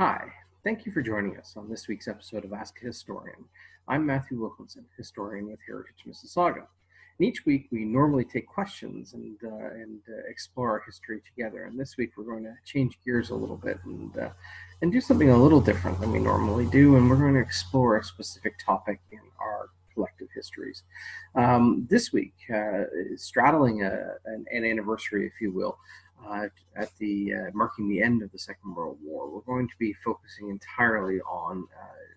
Hi, thank you for joining us on this week's episode of Ask a Historian. I'm Matthew Wilkinson, historian with Heritage Mississauga. And each week we normally take questions and, uh, and uh, explore our history together. And this week we're going to change gears a little bit and, uh, and do something a little different than we normally do. And we're going to explore a specific topic in our collective histories. Um, this week, uh, straddling a, an, an anniversary, if you will, uh, at the uh, marking the end of the Second World War. We're going to be focusing entirely on uh,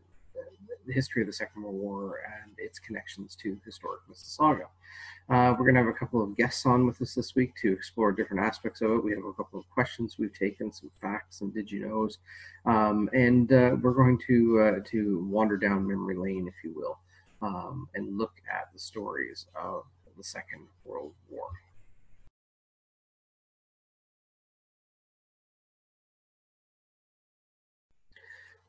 the history of the Second World War and its connections to historic Mississauga. Uh, we're going to have a couple of guests on with us this week to explore different aspects of it. We have a couple of questions we've taken, some facts, some did you knows, um, and uh, we're going to uh, to wander down memory lane, if you will, um, and look at the stories of the Second World War.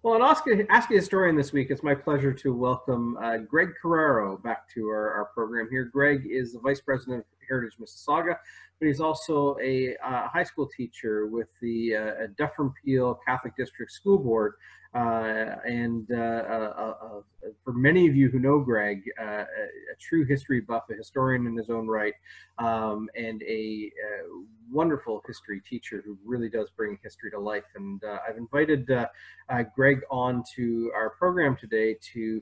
Well, on Ask a, Ask a Historian this week, it's my pleasure to welcome uh, Greg Carraro back to our, our, program here. Greg is the Vice President of Heritage Mississauga, but he's also a uh, high school teacher with the uh, Dufferin Peel Catholic District School Board uh, and uh, uh, uh, for many of you who know Greg, uh, a, true history buff, a historian in his own right, um, and a, wonderful history teacher who really does bring history to life. And uh, I've invited Greg on to our program today to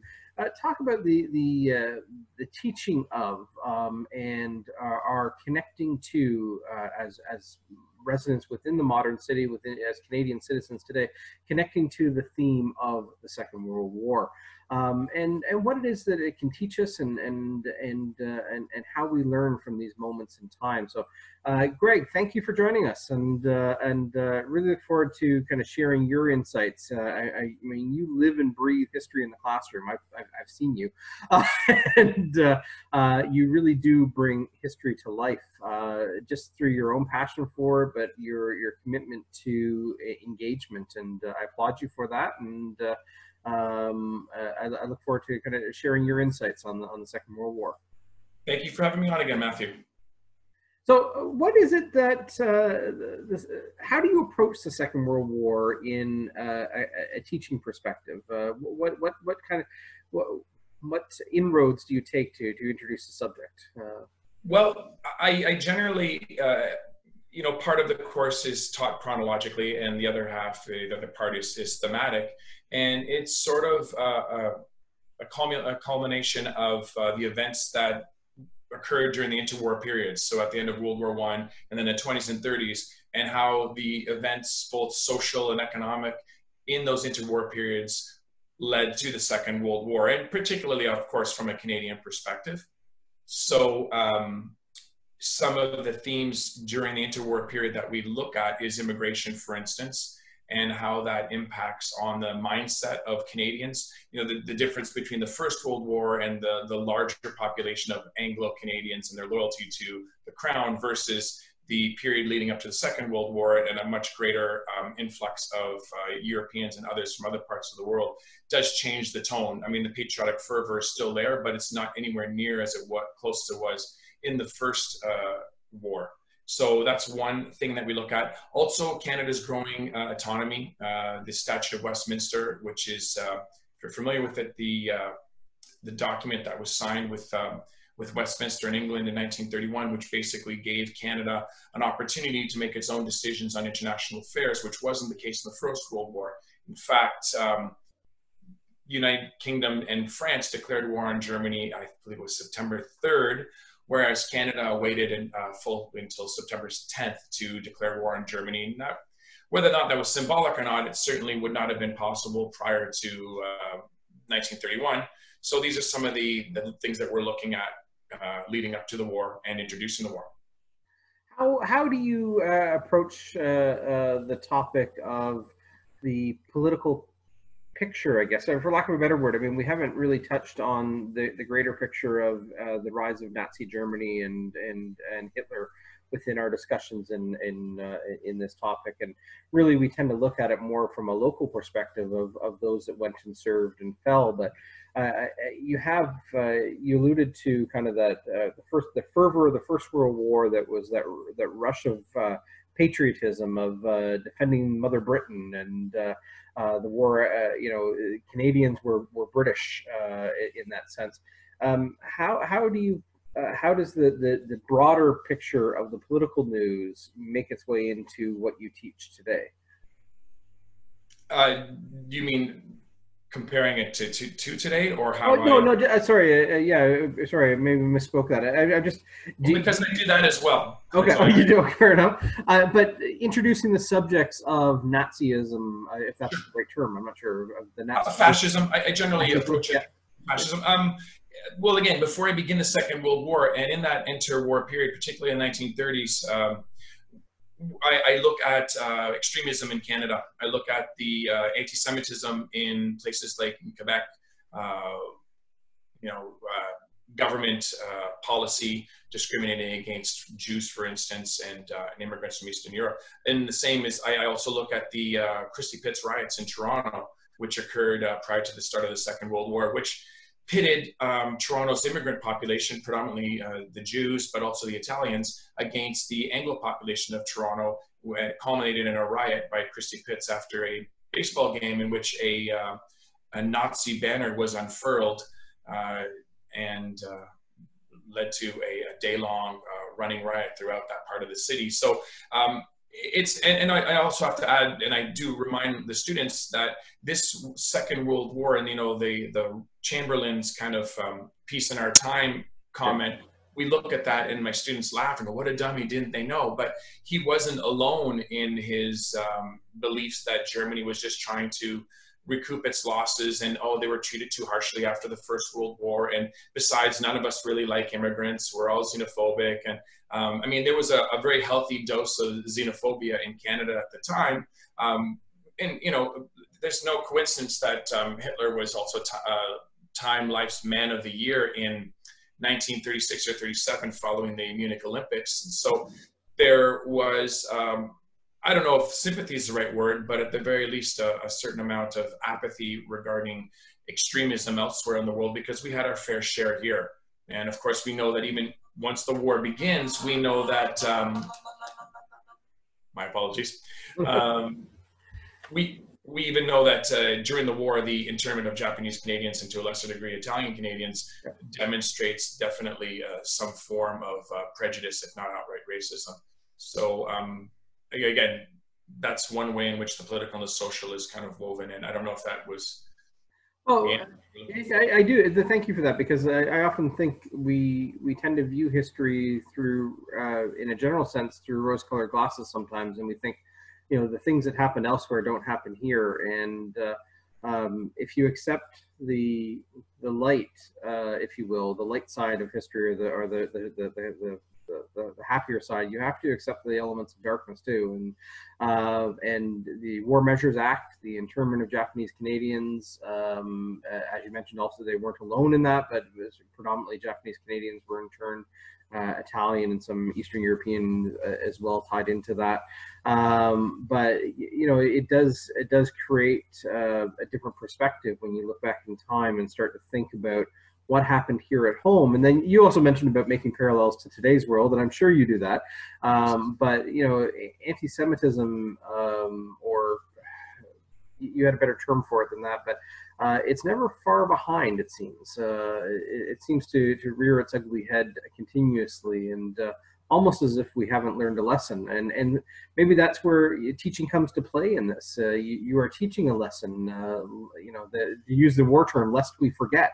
talk about the the the teaching of um, and our connecting to as as residents within the modern city, within as Canadian citizens today, connecting to the theme of the Second World War um, and and what it is that it can teach us and and and uh, and, and how we learn from these moments in time. So, uh, Greg, thank you for joining us, and uh, and uh, really look forward to kind of sharing your insights. Uh, I, I, mean, you live and breathe history in the classroom. I've I've, I've seen you, and uh, you really do bring history to life, just through your own passion for it, but your your commitment to engagement, and I applaud you for that, and um, I, I, look forward to kind of sharing your insights on the, on the Second World War. Thank you for having me on again, Matthew. So, uh, what is it that? Uh, this, uh, how do you approach the Second World War in uh, a, a, teaching perspective? Uh, what what what kind of what, what inroads do you take to to introduce the subject? Uh, well, I, I generally you know, part of the course is taught chronologically, and the other half, the other part is, is thematic, and it's sort of uh, a, a, culmination of uh, the events that occurred during the interwar periods. So at the end of World War One, and then the 20s and 30s, and how the events, both social and economic, in those interwar periods led to the Second World War, and particularly, of course, from a Canadian perspective. So um, some of the themes during the interwar period that we look at is immigration, for instance, and how that impacts on the mindset of Canadians. You know, the, the difference between the First World War and the, the larger population of Anglo Canadians and their loyalty to the Crown versus the period leading up to the Second World War and a much greater um, influx of uh, Europeans and others from other parts of the world does change the tone. I mean, the patriotic fervor is still there, but it's not anywhere near as it was close as it was in the first uh, war. So that's one thing that we look at. Also, Canada's growing uh, autonomy. Uh, the Statute of Westminster, which is, uh, if you're familiar with it, the uh, the document that was signed with um, with Westminster in England in 1931, which basically gave Canada an opportunity to make its own decisions on international affairs, which wasn't the case in the First World War. In fact, um, United Kingdom and France declared war on Germany. I believe it was September 3rd whereas Canada waited in, uh, full until September 10th to declare war on Germany. Not, whether or not that was symbolic or not, it certainly would not have been possible prior to uh, 1931. So these are some of the, the things that we're looking at uh, leading up to the war and introducing the war. How, how do you uh, approach uh, uh, the topic of the political picture, I guess, for lack of a better word. I mean, we haven't really touched on the, the greater picture of uh, the rise of Nazi Germany and and and Hitler within our discussions in in uh, in this topic. And really, we tend to look at it more from a local perspective of of those that went and served and fell. But uh, you have uh, you alluded to kind of that uh, the first the fervor of the First World War that was that that rush of uh, patriotism of uh, defending Mother Britain and uh, uh, the war. Uh, you know, Canadians were were British uh, in that sense. Um, how how do you how does the, the, the broader picture of the political news make its way into what you teach today? You mean comparing it to, to, to today or how? Oh, no, I... no, uh, sorry. Uh, yeah, sorry. Maybe misspoke that. I, I just well, because I do that as well. Okay, oh, you do. Fair enough. Uh, but introducing the subjects of Nazism, uh, if that's the right term, I'm not sure. Of the Nazi uh, fascism. I, I generally approach it. Fascism. Um, well, again, before I begin the Second World War, and in that interwar period, particularly in the 1930s. Um, I, I, look at uh, extremism in Canada. I look at the uh, anti-Semitism in places like in Quebec. Uh, you know, uh, government uh, policy discriminating against Jews, for instance, and, and, immigrants from Eastern Europe. And the same is, I, I also look at the Christie Pitts riots in Toronto, which occurred prior to the start of the Second World War, which pitted um, Toronto's immigrant population, predominantly uh, the Jews, but also the Italians, against the Anglo population of Toronto, it culminated in a riot by Christie Pitts after a baseball game in which a, uh, a Nazi banner was unfurled uh, and uh, led to a, a day-long uh, running riot throughout that part of the city. So um, it's and, and I, I, also have to add and i do remind the students that this second world war and you know the the chamberlain's kind of um, peace in our time comment we look at that and my students laugh and go what a dummy didn't they know but he wasn't alone in his um, beliefs that germany was just trying to recoup its losses and oh they were treated too harshly after the first world war. And besides none of us really like immigrants. We're all xenophobic. And um, i mean there was a, a, very healthy dose of xenophobia in canada at the time. Um, and you know there's no coincidence that um, hitler was also t- uh, time life's man of the year in 1936 or 37 following the munich olympics. And so there was um, I don't know if sympathy is the right word, but at the very least, a, a, certain amount of apathy regarding extremism elsewhere in the world because we had our fair share here. And of course, we know that even once the war begins, we know that. Um, my apologies. Um, we we even know that uh, during the war, the internment of Japanese Canadians and to a lesser degree Italian Canadians demonstrates definitely uh, some form of uh, prejudice, if not outright racism. So um, again, that's one way in which the political and the social is kind of woven in. I don't know if that was. Oh, I, I, do. Thank you for that because I, I, often think we we tend to view history through, uh, in a general sense, through rose-colored glasses sometimes, and we think, you know, the things that happen elsewhere don't happen here. And uh, um, if you accept the the light, uh, if you will, the light side of history, or the or the the, the, the, the the, the, the, happier side, you have to accept the elements of darkness too. And uh, and the War Measures Act, the internment of Japanese Canadians, um, as you mentioned, also they weren't alone in that, but predominantly Japanese Canadians were interned. Uh, Italian and some Eastern European uh, as well tied into that, um, but you know it does it does create uh, a different perspective when you look back in time and start to think about what happened here at home. And then you also mentioned about making parallels to today's world, and I'm sure you do that. Um, but you know, anti-Semitism, um, or you had a better term for it than that, but uh, it's never far behind. It seems. Uh, it, it, seems to to rear its ugly head continuously, and uh, almost as if we haven't learned a lesson. And and maybe that's where teaching comes to play in this. Uh, you, you, are teaching a lesson. Uh, you know, the, to use the war term, lest we forget.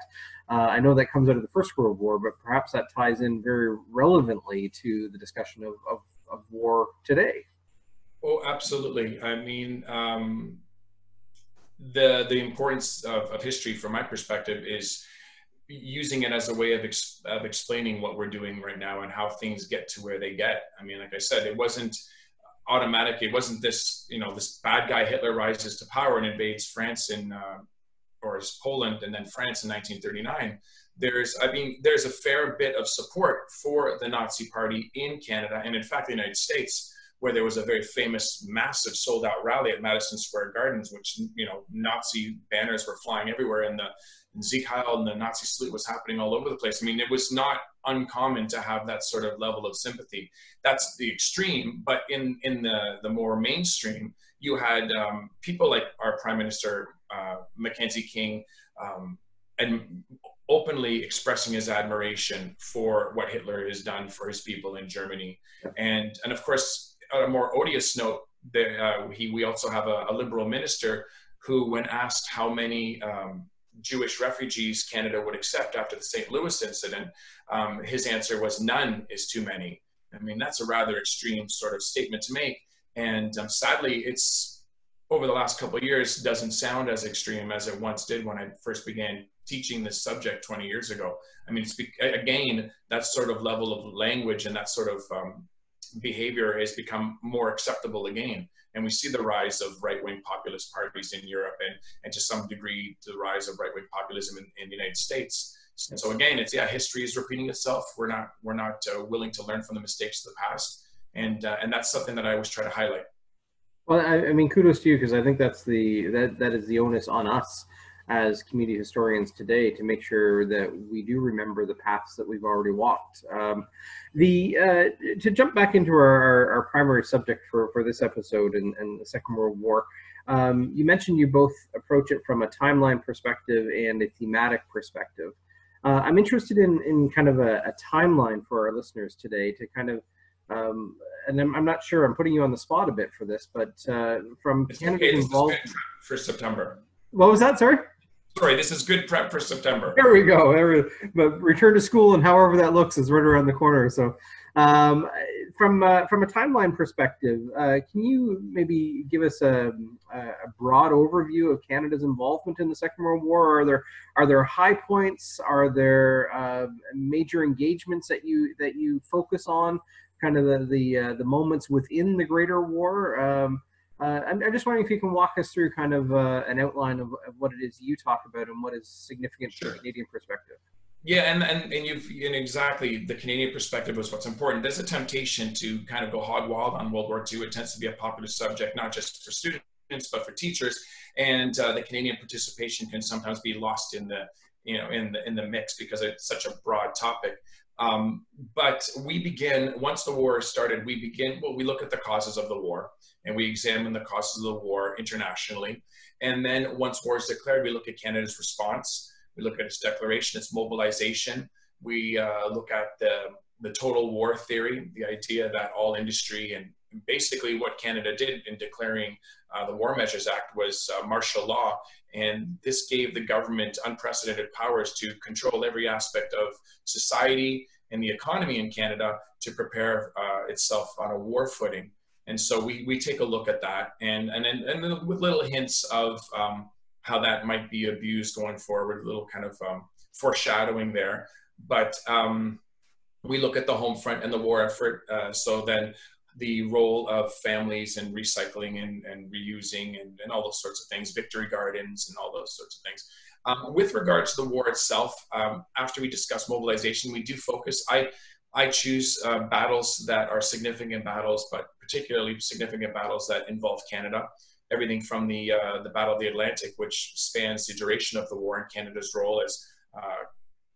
Uh, I know that comes out of the First World War, but perhaps that ties in very relevantly to the discussion of, of, of war today. Oh, absolutely. I mean, um, the the importance of, of history, from my perspective, is using it as a way of, ex- of explaining what we're doing right now and how things get to where they get. I mean, like I said, it wasn't automatic. It wasn't this, you know, this bad guy Hitler rises to power and invades France in, uh, or is Poland and then France in 1939. There's, I mean, there's a fair bit of support for the Nazi Party in Canada and in fact the United States, where there was a very famous, massive sold-out rally at Madison Square Gardens, which you know Nazi banners were flying everywhere in the and Sieg Heil and the Nazi salute was happening all over the place. I mean, it was not uncommon to have that sort of level of sympathy. That's the extreme, but in in the the more mainstream, you had um, people like our Prime Minister uh, Mackenzie King, um, and openly expressing his admiration for what Hitler has done for his people in Germany, and and of course, on a more odious note, uh, he we also have a, a, liberal minister who, when asked how many um, Jewish refugees Canada would accept after the St. Louis incident, um, his answer was none is too many. I mean, that's a rather extreme sort of statement to make. And um, sadly, it's over the last couple of years doesn't sound as extreme as it once did when I first began teaching this subject 20 years ago. I mean, again, that sort of level of language and that sort of um, behavior has become more acceptable again. And we see the rise of right wing populist parties in Europe and, and to some degree, the rise of right wing populism in, in, the United States. And so again, it's yeah, history is repeating itself. We're not we're not uh, willing to learn from the mistakes of the past, and uh, and that's something that I always try to highlight. Well, I, I mean, kudos to you because I think that's the that that is the onus on us as community historians today to make sure that we do remember the paths that we've already walked. Um, the uh, to jump back into our, our, our, primary subject for, for this episode and, and the Second World War, um, you mentioned you both approach it from a timeline perspective and a thematic perspective. Uh, I'm interested in, in kind of a, a, timeline for our listeners today to kind of, um, and I'm, I'm, not sure I'm putting you on the spot a bit for this, but uh, from Canada's involvement for September. What was that? Sorry. Sorry, this is good prep for September. There we go. There but return to school and however that looks is right around the corner. So, um, from uh, from a timeline perspective, uh, can you maybe give us a, a, broad overview of Canada's involvement in the Second World War? Are there are there high points? Are there uh, major engagements that you that you focus on? Kind of the the, uh, the moments within the Greater War. Um, uh, I'm, I'm, just wondering if you can walk us through kind of uh, an outline of, of, what it is you talk about and what is significant sure. from a Canadian perspective. Yeah, and, and, and you've and exactly the Canadian perspective was what's important. There's a temptation to kind of go hog wild on World War II. It tends to be a popular subject, not just for students, but for teachers. And uh, the Canadian participation can sometimes be lost in the you know in the in the mix because it's such a broad topic. Um, but we begin once the war started. We begin. Well, we look at the causes of the war and we examine the causes of the war internationally. And then once war is declared, we look at Canada's response. We look at its declaration, its mobilization. We uh, look at the, the total war theory, the idea that all industry and basically what Canada did in declaring uh, the War Measures Act was uh, martial law. And this gave the government unprecedented powers to control every aspect of society and the economy in Canada to prepare uh, itself on a war footing. And so we, we take a look at that and, and, and, and with little hints of um, how that might be abused going forward, a little kind of um, foreshadowing there. But um, we look at the home front and the war effort. Uh, so then the role of families and recycling and, and reusing and, and, all those sorts of things, victory gardens and all those sorts of things. Um, with regard to the war itself, um, after we discuss mobilization, we do focus. I I choose uh, battles that are significant battles, but particularly significant battles that involve Canada. Everything from the uh, the Battle of the Atlantic, which spans the duration of the war, and Canada's role as uh,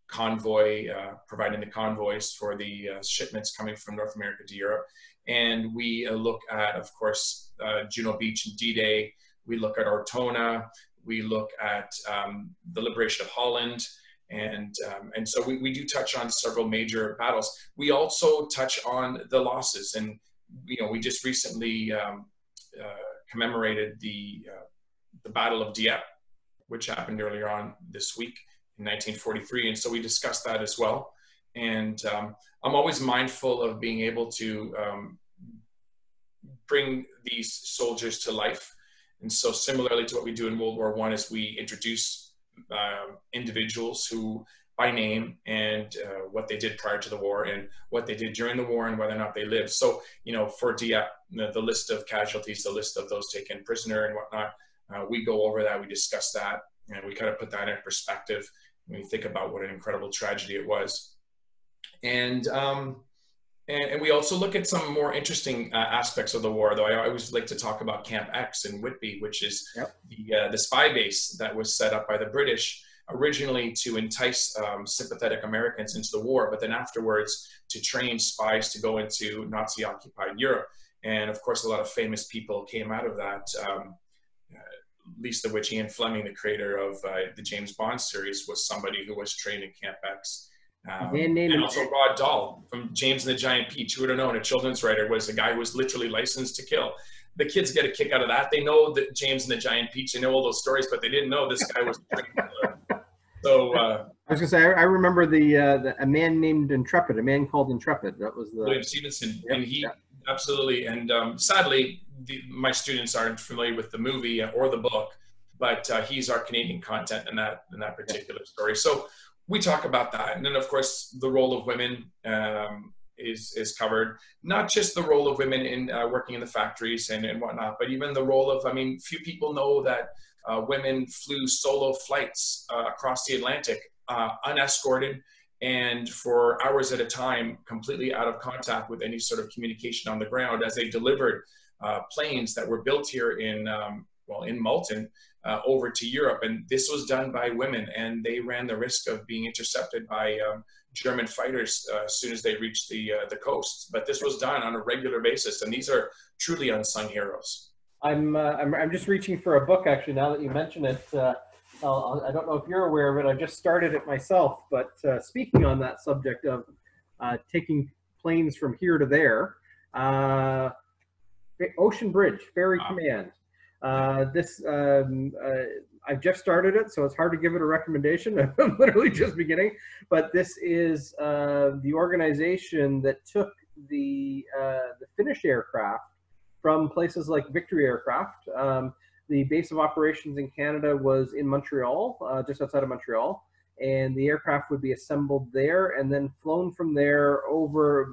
convoy, uh, providing the convoys for the uh, shipments coming from North America to Europe. And we uh, look at, of course, Juno Beach and D-Day. We look at Ortona. We look at um, the liberation of Holland and um, and so we, we do touch on several major battles. We also touch on the losses, and you know we just recently um, uh, commemorated the uh, the Battle of Dieppe, which happened earlier on this week in 1943, and so we discussed that as well. And um, I'm always mindful of being able to um, bring these soldiers to life. And so, similarly to what we do in World War One, is we introduce uh, individuals who by name and uh, what they did prior to the war and what they did during the war and whether or not they lived. So, you know, for Dieppe, the, the list of casualties, the list of those taken prisoner and whatnot, uh, we go over that, we discuss that, and we kind of put that in perspective when we think about what an incredible tragedy it was. And um, and, and, we also look at some more interesting uh, aspects of the war, though. I always like to talk about Camp X in Whitby, which is yep. the, uh, the spy base that was set up by the British originally to entice um, sympathetic Americans into the war, but then afterwards to train spies to go into Nazi occupied Europe. And of course, a lot of famous people came out of that, um, least of which Ian Fleming, the creator of uh, the James Bond series, was somebody who was trained in Camp X. Um, and also Roald Dahl from James and the Giant Peach, who would have known a children's writer was a guy who was literally licensed to kill. The kids get a kick out of that. They know that James and the Giant Peach, they know all those stories, but they didn't know this guy was a killer. So uh, I was gonna say I, I remember the, uh, the, a man named Intrepid, a man called Intrepid. That was the William Stephenson, yep, and he absolutely. And um, sadly, the, my students aren't familiar with the movie or the book, but uh, he's our Canadian content in that in that particular story. So we talk about that, and then of course the role of women um, is is covered. Not just the role of women in uh, working in the factories and, and whatnot, but even the role of. I mean, few people know that uh, women flew solo flights uh, across the Atlantic uh, unescorted and for hours at a time, completely out of contact with any sort of communication on the ground as they delivered uh, planes that were built here in um, well in Malton uh, over to Europe, and this was done by women, and they ran the risk of being intercepted by um, German fighters uh, as soon as they reached the uh, the coast. But this was done on a regular basis, and these are truly unsung heroes. I'm, uh, I'm I'm just reaching for a book actually. Now that you mention it, uh, I don't know if you're aware of it. I just started it myself. But uh, speaking on that subject of taking planes from here to there. Ocean Bridge Ferry wow. Command. Uh, this um, uh, I've just started it, so it's hard to give it a recommendation. I'm literally just beginning, but this is uh, the organization that took the uh, the Finnish aircraft from places like Victory Aircraft. Um, the base of operations in Canada was in Montreal, uh, just outside of Montreal, and the aircraft would be assembled there and then flown from there over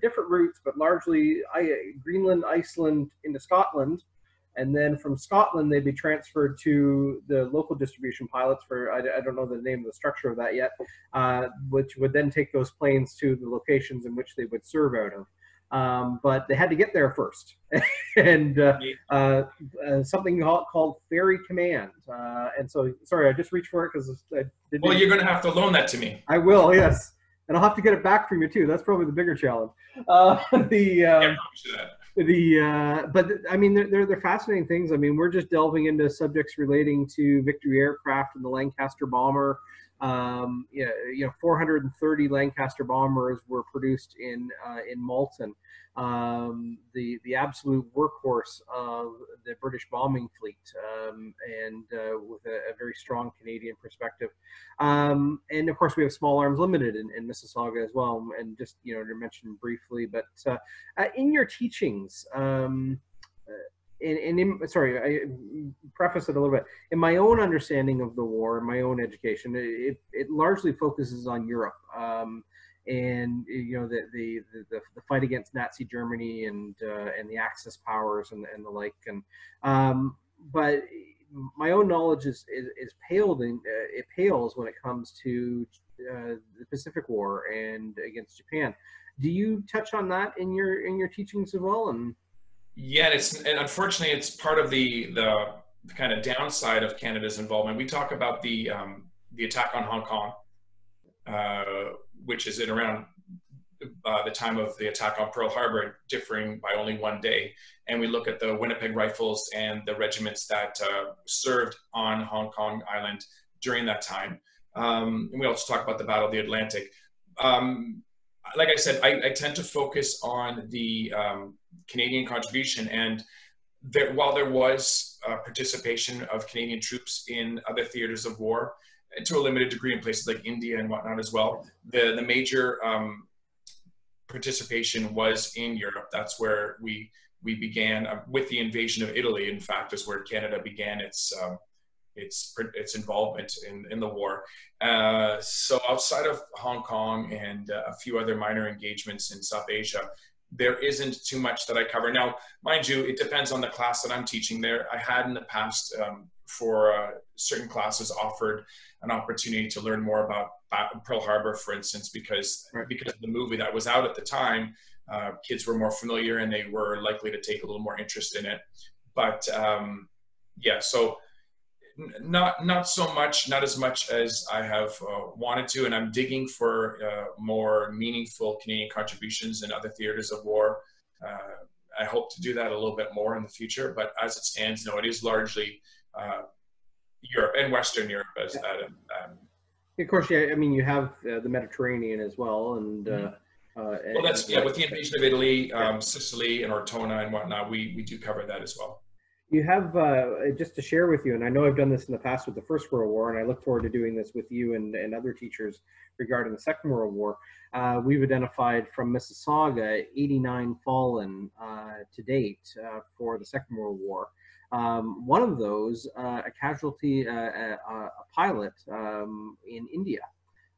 different routes, but largely Greenland, Iceland, into Scotland and then from Scotland they'd be transferred to the local distribution pilots for I, I don't know the name of the structure of that yet, uh, which would then take those planes to the locations in which they would serve out of. Um, but they had to get there first, and uh, uh, uh, something called Ferry Command. Uh, and so, sorry, I just reached for it because well, you're going to have to loan that to me. I will, yes, and I'll have to get it back from you too. That's probably the bigger challenge. Uh, the um, yeah, the uh, but I mean they're, they're fascinating things. I mean we're just delving into subjects relating to Victory aircraft and the Lancaster bomber. Um, you, know, you know 430 Lancaster bombers were produced in uh, in Malton um, the the absolute workhorse of the British bombing fleet, um, and uh, with a, a, very strong Canadian perspective. Um, and of course, we have Small Arms Limited in, in, Mississauga as well. And just you know to mention briefly, but uh, uh, in your teachings. Um, uh, and, and in, sorry, I preface it a little bit. In my own understanding of the war, my own education, it, it largely focuses on Europe. Um, and you know the the the, the fight against Nazi Germany and uh, and the Axis powers and, and the like and um, but my own knowledge is is, is paled in, uh, it pales when it comes to uh, the Pacific War and against Japan. Do you touch on that in your in your teachings as well? And yeah, it's and unfortunately it's part of the the kind of downside of Canada's involvement. We talk about the um, the attack on Hong Kong. Uh, which is in around uh, the time of the attack on Pearl Harbor, differing by only one day. And we look at the Winnipeg Rifles and the regiments that uh, served on Hong Kong Island during that time. Um, and we also talk about the Battle of the Atlantic. Um, like I said, I, I, tend to focus on the um, Canadian contribution. And there, while there was uh, participation of Canadian troops in other theaters of war, to a limited degree in places like India and whatnot as well. The the major um, participation was in Europe. That's where we we began uh, with the invasion of Italy. In fact, is where Canada began its um, its its involvement in in the war. Uh, so outside of Hong Kong and uh, a few other minor engagements in South Asia. There isn't too much that I cover. Now, mind you, it depends on the class that I'm teaching there. I had in the past um, for uh, certain classes offered an opportunity to learn more about Pearl Harbor, for instance, because right. because of the movie that was out at the time, uh, kids were more familiar and they were likely to take a little more interest in it. But um, yeah, so not not so much, not as much as I have uh, wanted to, and I'm digging for uh, more meaningful Canadian contributions in other theaters of war. Uh, I hope to do that a little bit more in the future, but as it stands, no, it is largely uh, Europe and Western Europe as Adam. Um, of course, yeah. I mean, you have uh, the Mediterranean as well, and. Uh, mm-hmm. Uh, well, that's yeah. With the invasion of Italy, um, Sicily, and Ortona and whatnot, we we do cover that as well. You have uh, just to share with you, and I know I've done this in the past with the First World War, and I look forward to doing this with you and, and other teachers regarding the Second World War. Uh, we've identified from Mississauga 89 fallen uh, to date uh, for the Second World War. Um, one of those, uh, a casualty, uh, a, a, pilot um, in India,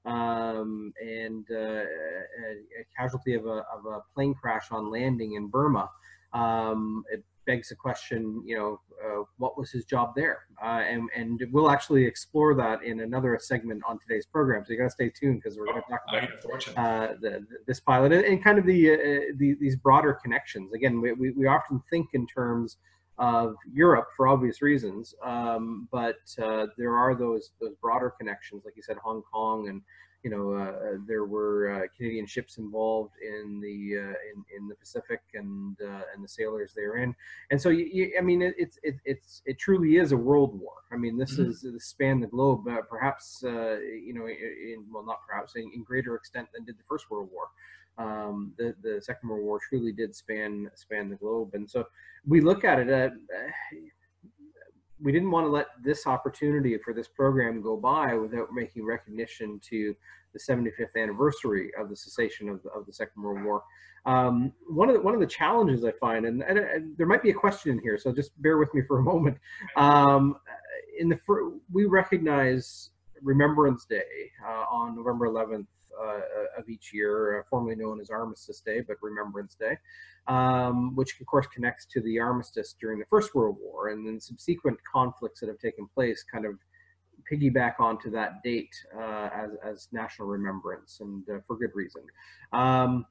um, and a, a, casualty of a, of a plane crash on landing in Burma. Um, it begs the question, you know, uh, what was his job there? Uh, and, and we'll actually explore that in another segment on today's program. So you got to stay tuned because we're going to talk about uh, the, this pilot and, and kind of the, uh, the, these broader connections. Again, we, we, we, often think in terms of Europe for obvious reasons, um, but uh, there are those those broader connections, like you said, Hong Kong and you know, uh, there were uh, Canadian ships involved in the uh, in, in the Pacific and uh, and the sailors therein, and so you, you, I mean, it, it's it, it's it truly is a world war. I mean, this mm-hmm. is this span the globe, perhaps uh, you know, in, well, not perhaps in, in, greater extent than did the First World War. Um, the the Second World War truly did span span the globe, and so we look at it. Uh, we didn't want to let this opportunity for this program go by without making recognition to the 75th anniversary of the cessation of the, of the Second World War. Um, one of the, one of the challenges I find, and, and, and, there might be a question in here, so just bear with me for a moment. Um, in the we recognize Remembrance Day uh, on November 11th uh, of each year, uh, formerly known as Armistice Day, but Remembrance Day, um, which of course connects to the armistice during the First World War and then subsequent conflicts that have taken place kind of piggyback onto that date uh, as, as national remembrance and uh, for good reason. Um,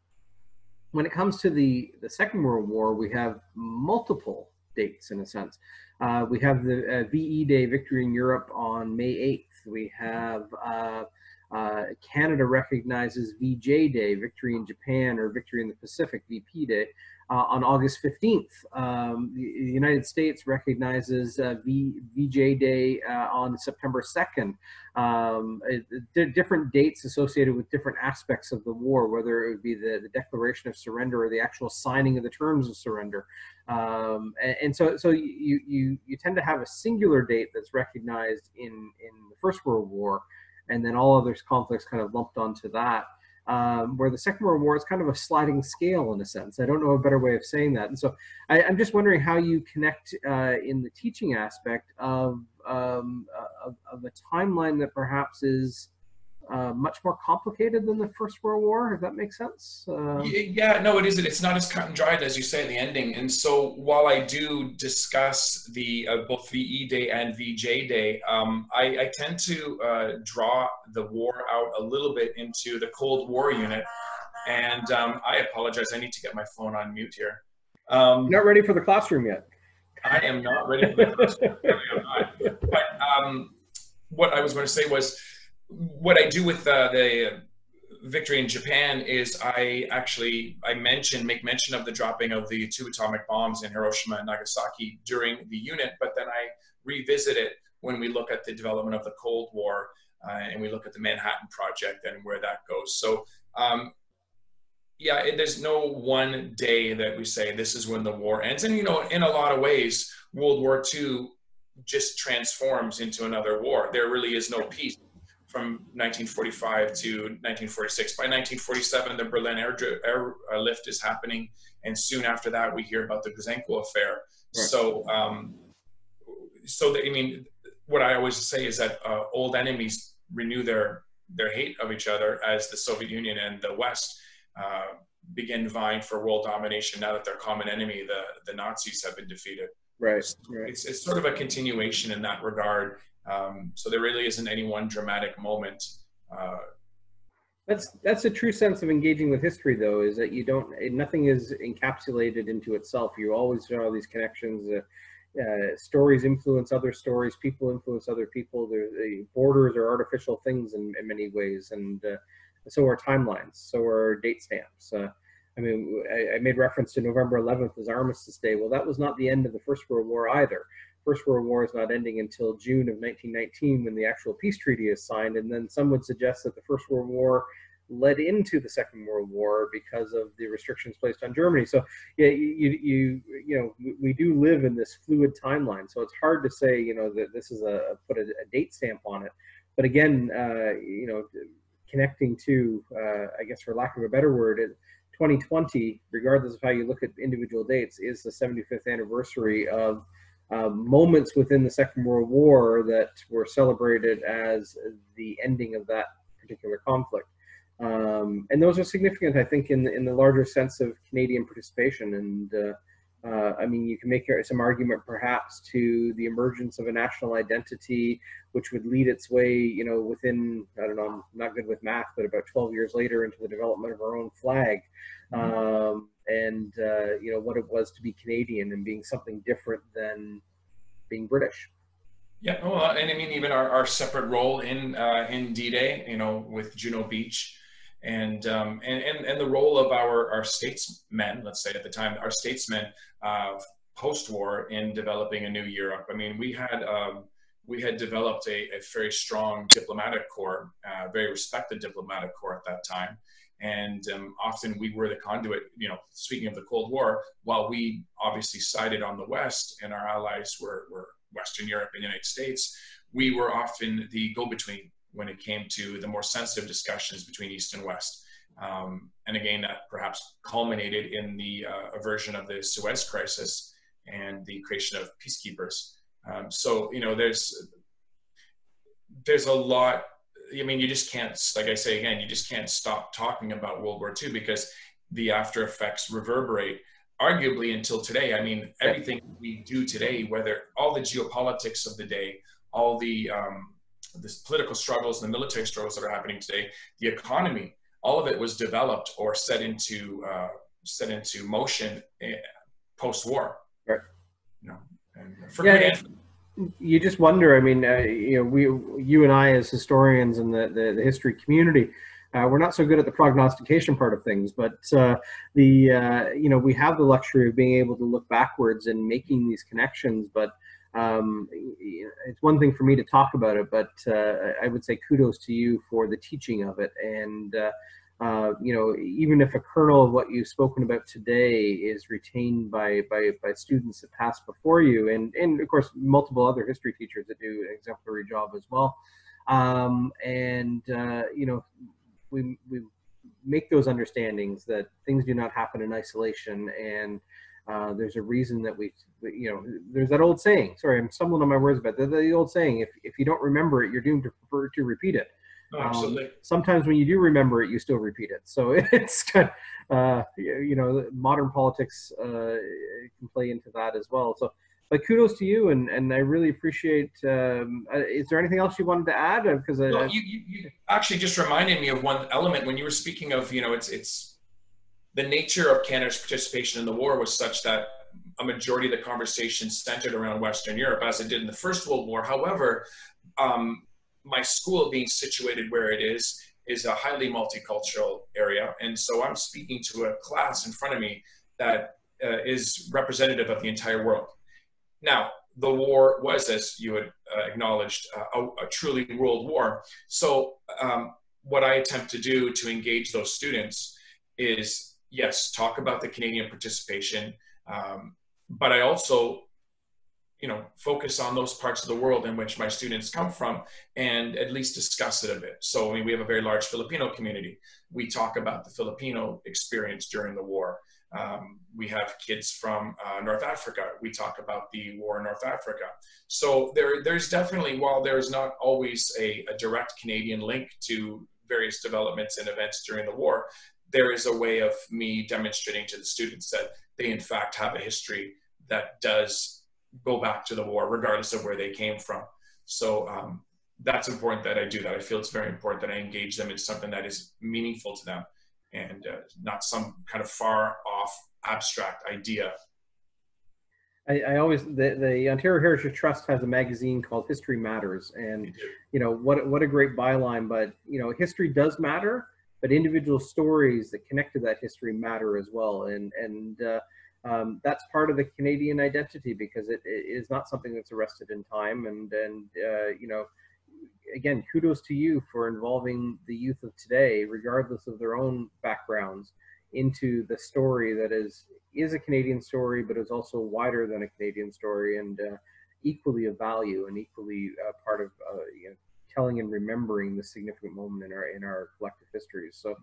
when it comes to the, the Second World War, we have multiple dates in a sense. Uh, we have the uh, VE Day, Victory in Europe, on May 8th. We have uh, uh, Canada recognizes VJ Day, Victory in Japan, or Victory in the Pacific, VP Day, uh, on August 15th. Um, the United States recognizes uh, v, VJ Day uh, on September 2nd. Um, it, different dates associated with different aspects of the war, whether it would be the, the declaration of surrender or the actual signing of the terms of surrender. Um, and, and, so, so you, you, you tend to have a singular date that's recognized in, in the First World War and then all other conflicts kind of lumped onto that. Um, where the Second World War is kind of a sliding scale in a sense. I don't know a better way of saying that. And so I, am just wondering how you connect uh, in the teaching aspect of, um, of, of, a timeline that perhaps is uh, much more complicated than the First World War, if that makes sense. Uh, yeah, no, it isn't. It's not as cut and dried as you say in the ending. And so while I do discuss the uh, both VE Day and VJ Day, um, I, I, tend to uh, draw the war out a little bit into the Cold War unit. And um, I apologize. I need to get my phone on mute here. Um, not ready for the classroom yet. I am not ready for the classroom. but um, what I was going to say was what I do with uh, the victory in Japan is I actually I mention make mention of the dropping of the two atomic bombs in Hiroshima and Nagasaki during the unit, but then I revisit it when we look at the development of the Cold War uh, and we look at the Manhattan Project and where that goes. So um, yeah, it, there's no one day that we say this is when the war ends, and you know, in a lot of ways, World War II just transforms into another war. There really is no peace from 1945 to 1946. By 1947, the Berlin air, air uh, lift is happening, and soon after that, we hear about the Gouzenko affair. Right. So, um, so the, I mean, what I always say is that uh, old enemies renew their their hate of each other as the Soviet Union and the West uh, begin vying for world domination. Now that their common enemy, the the Nazis, have been defeated. Right. right. It's, it's sort of a continuation in that regard. Um, so there really isn't any one dramatic moment. Uh, that's that's a true sense of engaging with history, though, is that you don't nothing is encapsulated into itself. You always draw these connections. Uh, uh, stories influence other stories, people influence other people. The borders are artificial things in, in many ways, and uh, so are timelines, so are date stamps. Uh, I mean, I, I, made reference to November 11th as Armistice Day. Well, that was not the end of the First World War either. First World War is not ending until June of 1919 when the actual peace treaty is signed, and then some would suggest that the First World War led into the Second World War because of the restrictions placed on Germany. So yeah, you you you know we do live in this fluid timeline. So it's hard to say you know that this is a put a, a date stamp on it. But again, uh, you know, connecting to uh, I guess for lack of a better word. 2020, regardless of how you look at individual dates, is the 75th anniversary of uh, moments within the Second World War that were celebrated as the ending of that particular conflict. Um, and those are significant, I think, in in the larger sense of Canadian participation. And uh, I mean, you can make some argument, perhaps, to the emergence of a national identity, which would lead its way, you know, within I don't know, I'm not good with math, but about 12 years later, into the development of our own flag, mm-hmm. um, and uh, you know what it was to be Canadian and being something different than being British. Yeah, well, and I mean, even our, our separate role in uh, in D-Day, you know, with Juno Beach and um, and, and and the role of our our statesmen, let's say at the time, our statesmen uh, post-war in developing a new Europe. I mean, we had um, we had developed a, a very strong diplomatic corps, uh, very respected diplomatic corps at that time. And um, often we were the conduit, you know, speaking of the Cold War, while we obviously sided on the West and our allies were, were Western Europe and the United States, we were often the go-between when it came to the more sensitive discussions between East and West. Um, and again, that perhaps culminated in the uh, aversion of the Suez crisis and the creation of peacekeepers. Um, so, you know, there's there's a lot. I mean, you just can't, like I say again, you just can't stop talking about World War II because the after effects reverberate arguably until today. I mean, everything we do today, whether all the geopolitics of the day, all the um, the political struggles and the military struggles that are happening today, the economy, all of it was developed or set into uh, set into motion eh, post-war. Right. You know, and for yeah, you just wonder. I mean, uh, you know, we, you and I, as historians and the, the, the history community, uh, we're not so good at the prognostication part of things, but uh, the uh, you know we have the luxury of being able to look backwards and making these connections. But um, it's one thing for me to talk about it, but uh, I would say kudos to you for the teaching of it. And, uh, uh, you know, even if a kernel of what you've spoken about today is retained by, by, by students that passed before you, and, and of course, multiple other history teachers that do an exemplary job as well. Um, and, uh, you know, we, we make those understandings that things do not happen in isolation and uh, there's a reason that we, you know, there's that old saying. Sorry, I'm stumbling on my words, but the, the old saying: if if you don't remember it, you're doomed to prefer to repeat it. Oh, absolutely. Um, sometimes when you do remember it, you still repeat it. So it's kind of, uh, you know, modern politics uh, can play into that as well. So, but kudos to you, and and I really appreciate. Um, uh, is there anything else you wanted to add? Because uh, well, you, you, you actually just reminded me of one element when you were speaking of, you know, it's it's the nature of Canada's participation in the war was such that a majority of the conversation centered around Western Europe, as it did in the First World War. However, um, my school being situated where it is is a highly multicultural area, and so I'm speaking to a class in front of me that uh, is representative of the entire world. Now, the war was, as you had uh, acknowledged, uh, a, a, truly world war. So, um, what I attempt to do to engage those students is yes, talk about the Canadian participation, um, but I also, you know, focus on those parts of the world in which my students come from and at least discuss it a bit. So, I mean, we have a very large Filipino community. We talk about the Filipino experience during the war. Um, we have kids from uh, North Africa. We talk about the war in North Africa. So there, there's definitely, while there's not always a, a direct Canadian link to various developments and events during the war, there is a way of me demonstrating to the students that they in fact have a history that does go back to the war regardless of where they came from. So um, that's important that i do that. I feel it's very important that i engage them in something that is meaningful to them and uh, not some kind of far off abstract idea. I, I, always the, the Ontario Heritage Trust has a magazine called History Matters, and you know what what a great byline. But you know, history does matter, but individual stories that connect to that history matter as well. And and uh, um, that's part of the Canadian identity because it, it is not something that's arrested in time. And and uh, you know, again, kudos to you for involving the youth of today, regardless of their own backgrounds, into the story that is is a Canadian story, but is also wider than a Canadian story and uh, equally of value and equally uh, part of uh, you know, telling and remembering the significant moment in our in our collective histories. So.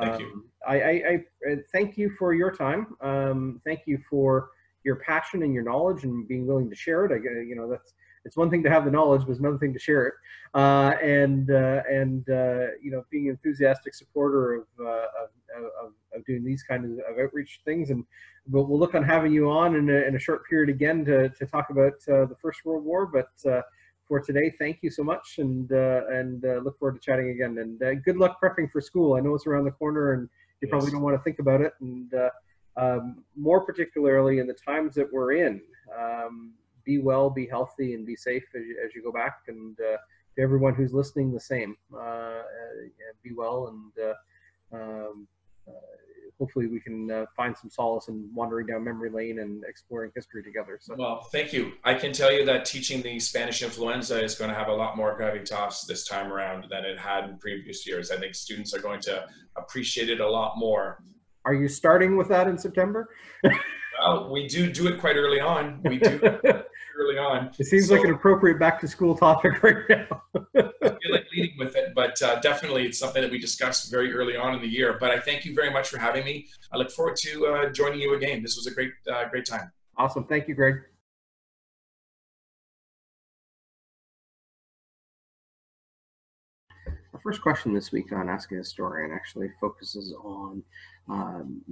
Um, thank you. I, I, I, thank you for your time. Um, thank you for your passion and your knowledge and being willing to share it. I, you know, that's it's one thing to have the knowledge, but it's another thing to share it. Uh, and uh, and uh, you know, being an enthusiastic supporter of, uh, of, of, of, doing these kind of, of outreach things. And but we'll look on having you on in a, in a short period again to, to talk about uh, the First World War. But uh, for today, thank you so much, and and look forward to chatting again. And good luck prepping for school. I know it's around the corner, and you yes. probably don't want to think about it. And um, more particularly in the times that we're in. Um, be well, be healthy, and be safe as you, as you go back. And uh, to everyone who's listening, the same. Uh, uh be well, and uh, um, uh, hopefully we can uh, find some solace in wandering down memory lane and exploring history together. So, well, thank you. I can tell you that teaching the Spanish influenza is going to have a lot more gravitas this time around than it had in previous years. I think students are going to appreciate it a lot more. Are you starting with that in September? well, we do do it quite early on. We do early on. It seems so, like an appropriate back to school topic right now. I feel like leading with it, but uh, definitely it's something that we discussed very early on in the year. But I thank you very much for having me. I look forward to uh, joining you again. This was a great, uh, great time. Awesome. Thank you, Greg. First question this week on Ask a Historian actually focuses on um,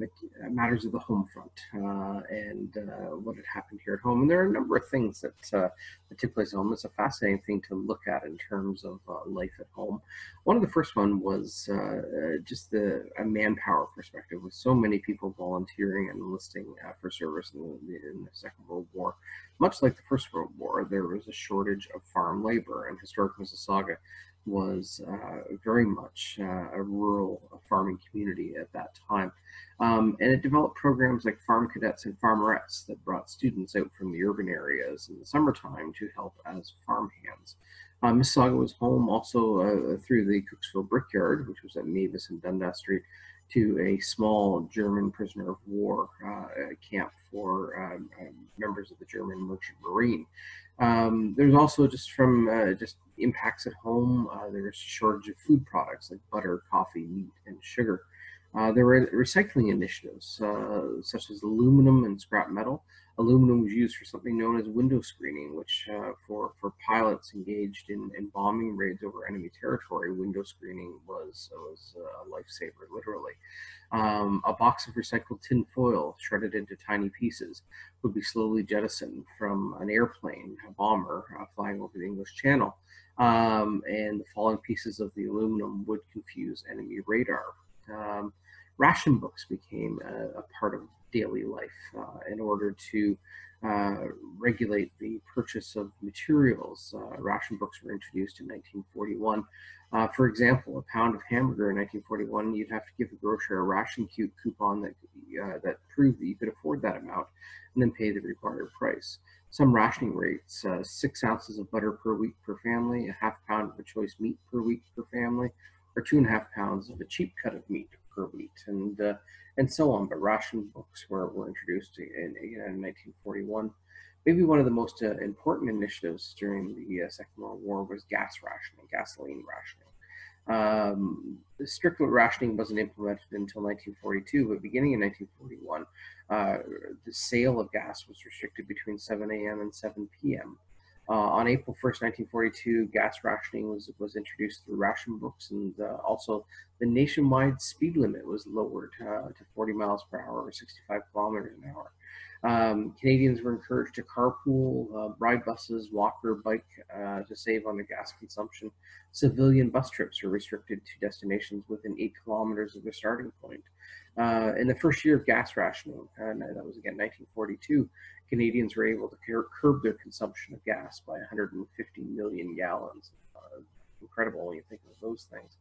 matters of the home front uh, and uh, what had happened here at home. And there are a number of things that, uh, that took place at home. It's a fascinating thing to look at in terms of uh, life at home. One of the first one was uh, uh, just the a manpower perspective, with so many people volunteering and enlisting for service in the, in the, Second World War. Much like the First World War, there was a shortage of farm labor, and historic Mississauga was uh, very much uh, a rural farming community at that time. Um, and it developed programs like farm cadets and farmerettes that brought students out from the urban areas in the summertime to help as farm hands. Uh, Mississauga was home also uh, through the Cooksville Brickyard, which was at Mavis and Dundas Street, to a small German prisoner of war uh, camp for um, um, members of the German Merchant Marine. Um, there's also just from uh, just impacts at home. Uh, there was a shortage of food products like butter, coffee, meat, and sugar. Uh, there were recycling initiatives uh, such as aluminum and scrap metal. Aluminum was used for something known as window screening, which uh, for, for pilots engaged in, in bombing raids over enemy territory, window screening was, was a lifesaver, literally. Um, a box of recycled tin foil shredded into tiny pieces would be slowly jettisoned from an airplane, a bomber uh, flying over the English Channel. Um, and the falling pieces of the aluminum would confuse enemy radar. Um, ration books became a, a, part of daily life uh, in order to uh, regulate the purchase of materials. Uh, ration books were introduced in 1941. Uh, for example, a pound of hamburger in 1941, you'd have to give the grocer a ration coupon that that proved that you could afford that amount, and then pay the required price. Some rationing rates: uh, six ounces of butter per week per family, a half pound of a choice meat per week per family, or two and a half pounds of a cheap cut of meat per week, and uh, and so on. But ration books were, were introduced in, in 1941. Maybe one of the most uh, important initiatives during the uh, Second World War was gas rationing, gasoline rationing. Um, strict rationing wasn't implemented until 1942, but beginning in 1941, uh, the sale of gas was restricted between 7 a.m. and 7 p.m. Uh, on April 1st, 1942, gas rationing was, was introduced through ration books, and uh, also the nationwide speed limit was lowered uh, to 40 miles per hour or 65 kilometers an hour. Um, Canadians were encouraged to carpool, uh, ride buses, walk or bike uh, to save on the gas consumption. Civilian bus trips were restricted to destinations within eight kilometers of their starting point. Uh, in the first year of gas rationing, that was again 1942, Canadians were able to curb their consumption of gas by 150 million gallons. Uh, incredible when you think of those things.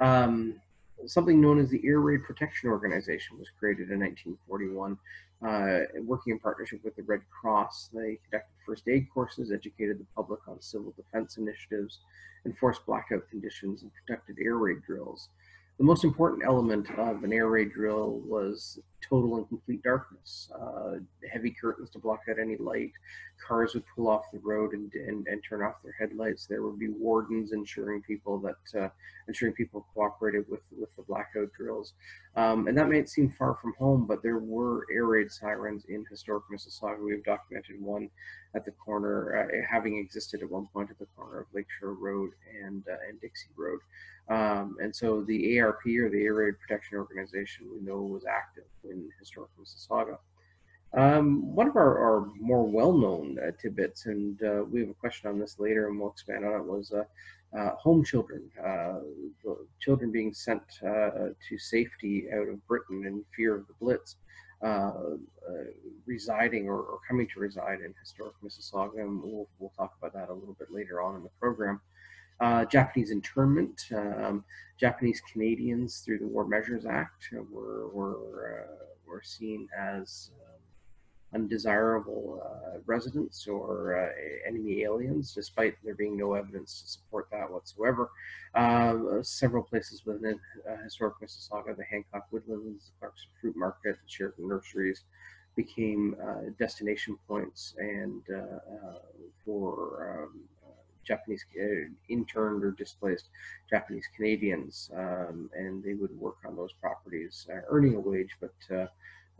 Um, something known as the Air Raid Protection Organization was created in 1941, uh, working in partnership with the Red Cross. They conducted first aid courses, educated the public on civil defense initiatives, enforced blackout conditions, and conducted air raid drills. The most important element of an air raid drill was total and complete darkness. Uh, heavy curtains to block out any light. Cars would pull off the road and, and, and turn off their headlights. There would be wardens ensuring people that uh, ensuring people cooperated with with the blackout drills. Um, and that might seem far from home, but there were air raid sirens in historic Mississauga. We've documented one at the corner, uh, having existed at one point at the corner of Lakeshore Road and uh, and Dixie Road. Um, and so the ARP or the Air Raid Protection Organization we know was active in historic Mississauga. Um, one of our, our more well-known uh, tidbits, and uh, we have a question on this later, and we'll expand on it, was uh, uh home children, uh, children being sent uh, to safety out of Britain in fear of the Blitz, residing or, or, coming to reside in historic Mississauga, and we'll, we'll talk about that a little bit later on in the program. Japanese internment, um, Japanese Canadians through the War Measures Act were, were, were seen as undesirable uh, residents or uh, enemy aliens, despite there being no evidence to support that whatsoever. Uh, several places within uh, historic Mississauga, the Hancock Woodlands, the Clarkson Fruit Market, the Sheridan Nurseries, became uh, destination points and uh, for um, Japanese interned or displaced Japanese Canadians, um, and they would work on those properties, earning a wage, but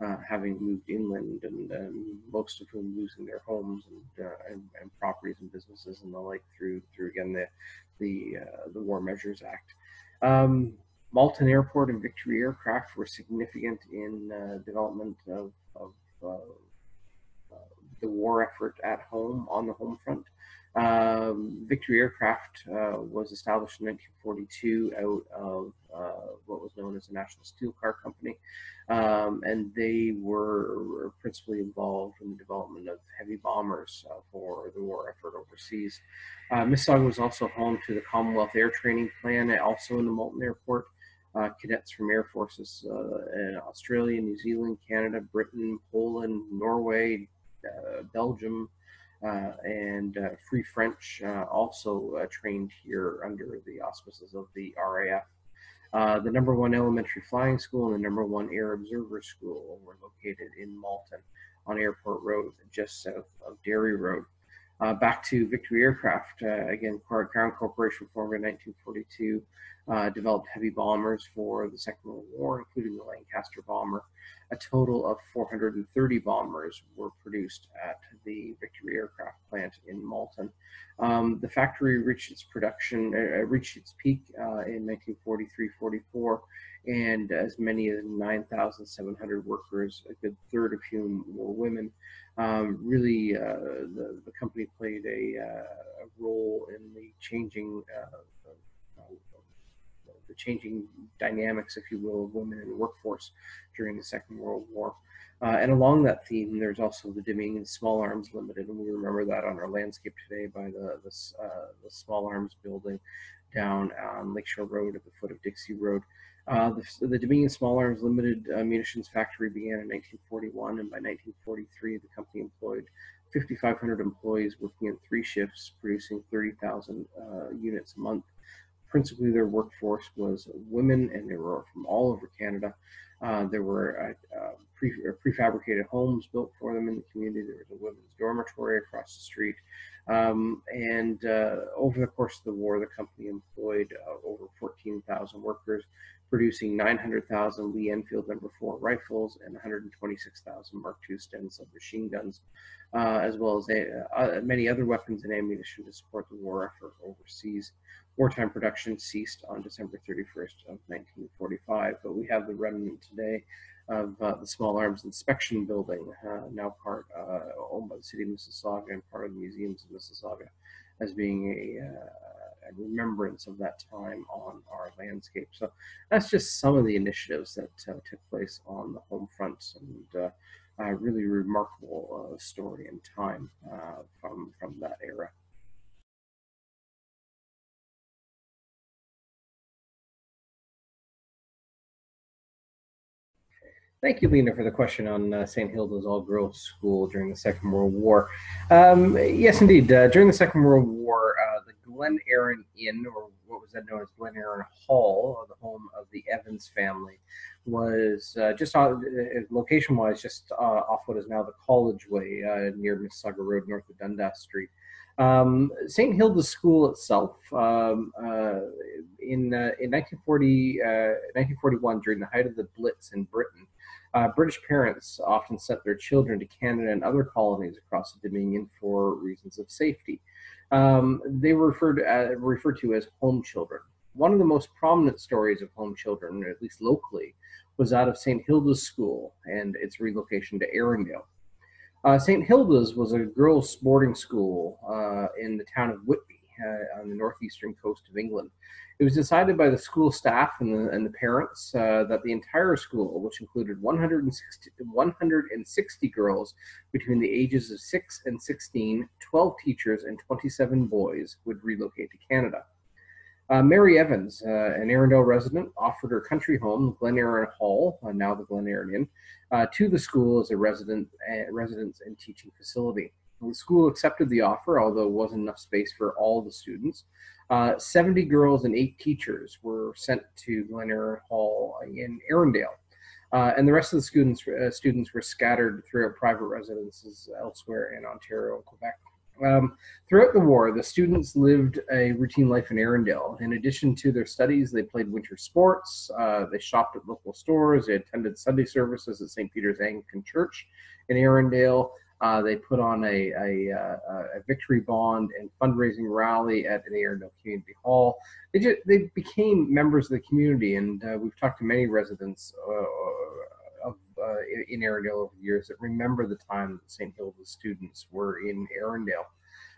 uh, having moved inland and um, most of whom losing their homes and, uh, and, and, properties and businesses and the like through through again the the uh, the War Measures Act. Um, Malton Airport and Victory Aircraft were significant in uh, development of, of uh, the war effort at home on the home front. Um, Victory Aircraft uh, was established in 1942 out of uh, what was known as the National Steel Car Company, um, and they were principally involved in the development of heavy bombers uh, for the war effort overseas. Uh, Mississauga was also home to the Commonwealth Air Training Plan, also in the Malton Airport. Uh, cadets from air forces uh, in Australia, New Zealand, Canada, Britain, Poland, Norway, Belgium, and uh, Free French uh, also trained here under the auspices of the RAF. the number one elementary flying school and the number one air observer school were located in Malton on Airport Road, just south of Derry Road. Uh, back to Victory Aircraft, uh, again, Crown Corporation formed in 1942, uh, developed heavy bombers for the Second World War, including the Lancaster bomber. A total of 430 bombers were produced at the Victory Aircraft plant in Malton. Um, the factory reached its production, uh, reached its peak uh, in 1943-44, and as many as 9,700 workers, a good third of whom were women, um, really uh, the, the company played a, uh, a role in the changing uh, changing dynamics, if you will, of women in the workforce during the Second World War. Uh, and along that theme, there's also the Dominion Small Arms Limited, and we remember that on our landscape today by the the, uh, the Small Arms building down on Lakeshore Road at the foot of Dixie Road. Uh, the, the, Dominion Small Arms Limited uh, Munitions Factory began in 1941, and by 1943, the company employed 5,500 employees working in three shifts, producing 30,000 uh, units a month. Principally, their workforce was women, and they were from all over Canada. Uh, there were uh, uh, pre, prefabricated homes built for them in the community. There was a women's dormitory across the street. Um, and over the course of the war, the company employed over 14,000 workers producing 900,000 Lee Enfield number four rifles and 126,000 Mark II Sten submachine guns, uh, as well as uh, many other weapons and ammunition to support the war effort overseas. Wartime production ceased on December 31st of 1945, but we have the remnant today of uh, the Small Arms Inspection Building, uh, now part owned by the city of Mississauga and part of the museums of Mississauga, as being a, a remembrance of that time on our landscape. So that's just some of the initiatives that took place on the home front and uh, really remarkable uh, story and time uh, from from that era. Thank you, Lena, for the question on uh, St. Hilda's All Girls School during the Second World War. Um, yes, indeed. Uh, during the Second World War, uh, the Glen Erin Inn, or what was then known as Glen Erin Hall, the home of the Evans family, was uh, just on, uh, location-wise just uh, off what is now the College Way near Mississauga Road, north of Dundas Street. Um, St. Hilda's School itself, um, uh, in, uh, in 1940, uh, 1941, during the height of the Blitz in Britain, uh, British parents often sent their children to Canada and other colonies across the Dominion for reasons of safety. Um, they were referred, uh, referred to as home children. One of the most prominent stories of home children, at least locally, was out of St. Hilda's School and its relocation to Erindale. Uh, St. Hilda's was a girls' boarding school uh, in the town of Whitby uh, on the northeastern coast of England. It was decided by the school staff and the, and the parents uh, that the entire school, which included 160, 160 girls between the ages of 6 and 16, 12 teachers, and 27 boys, would relocate to Canada. Uh, Mary Evans, uh, an Erindale resident, offered her country home, Glen Erin Hall, uh, now the Glen Erin Inn, uh, to the school as a resident, uh, residence and teaching facility. The school accepted the offer, although it wasn't enough space for all the students. Uh, 70 girls and eight teachers were sent to Glen Erin Hall in Erindale. Uh, and the rest of the students, uh, students were scattered throughout private residences elsewhere in Ontario and Quebec. Um, throughout the war, the students lived a routine life in Erindale. In addition to their studies, they played winter sports, uh, they shopped at local stores, they attended Sunday services at St. Peter's Anglican Church in Erindale, uh, they put on a, a, uh, a, victory bond and fundraising rally at an Erindale Community Hall. They just they became members of the community, and uh, we've talked to many residents uh, of uh, in Erindale over the years that remember the time that St. Hilda's students were in Erindale.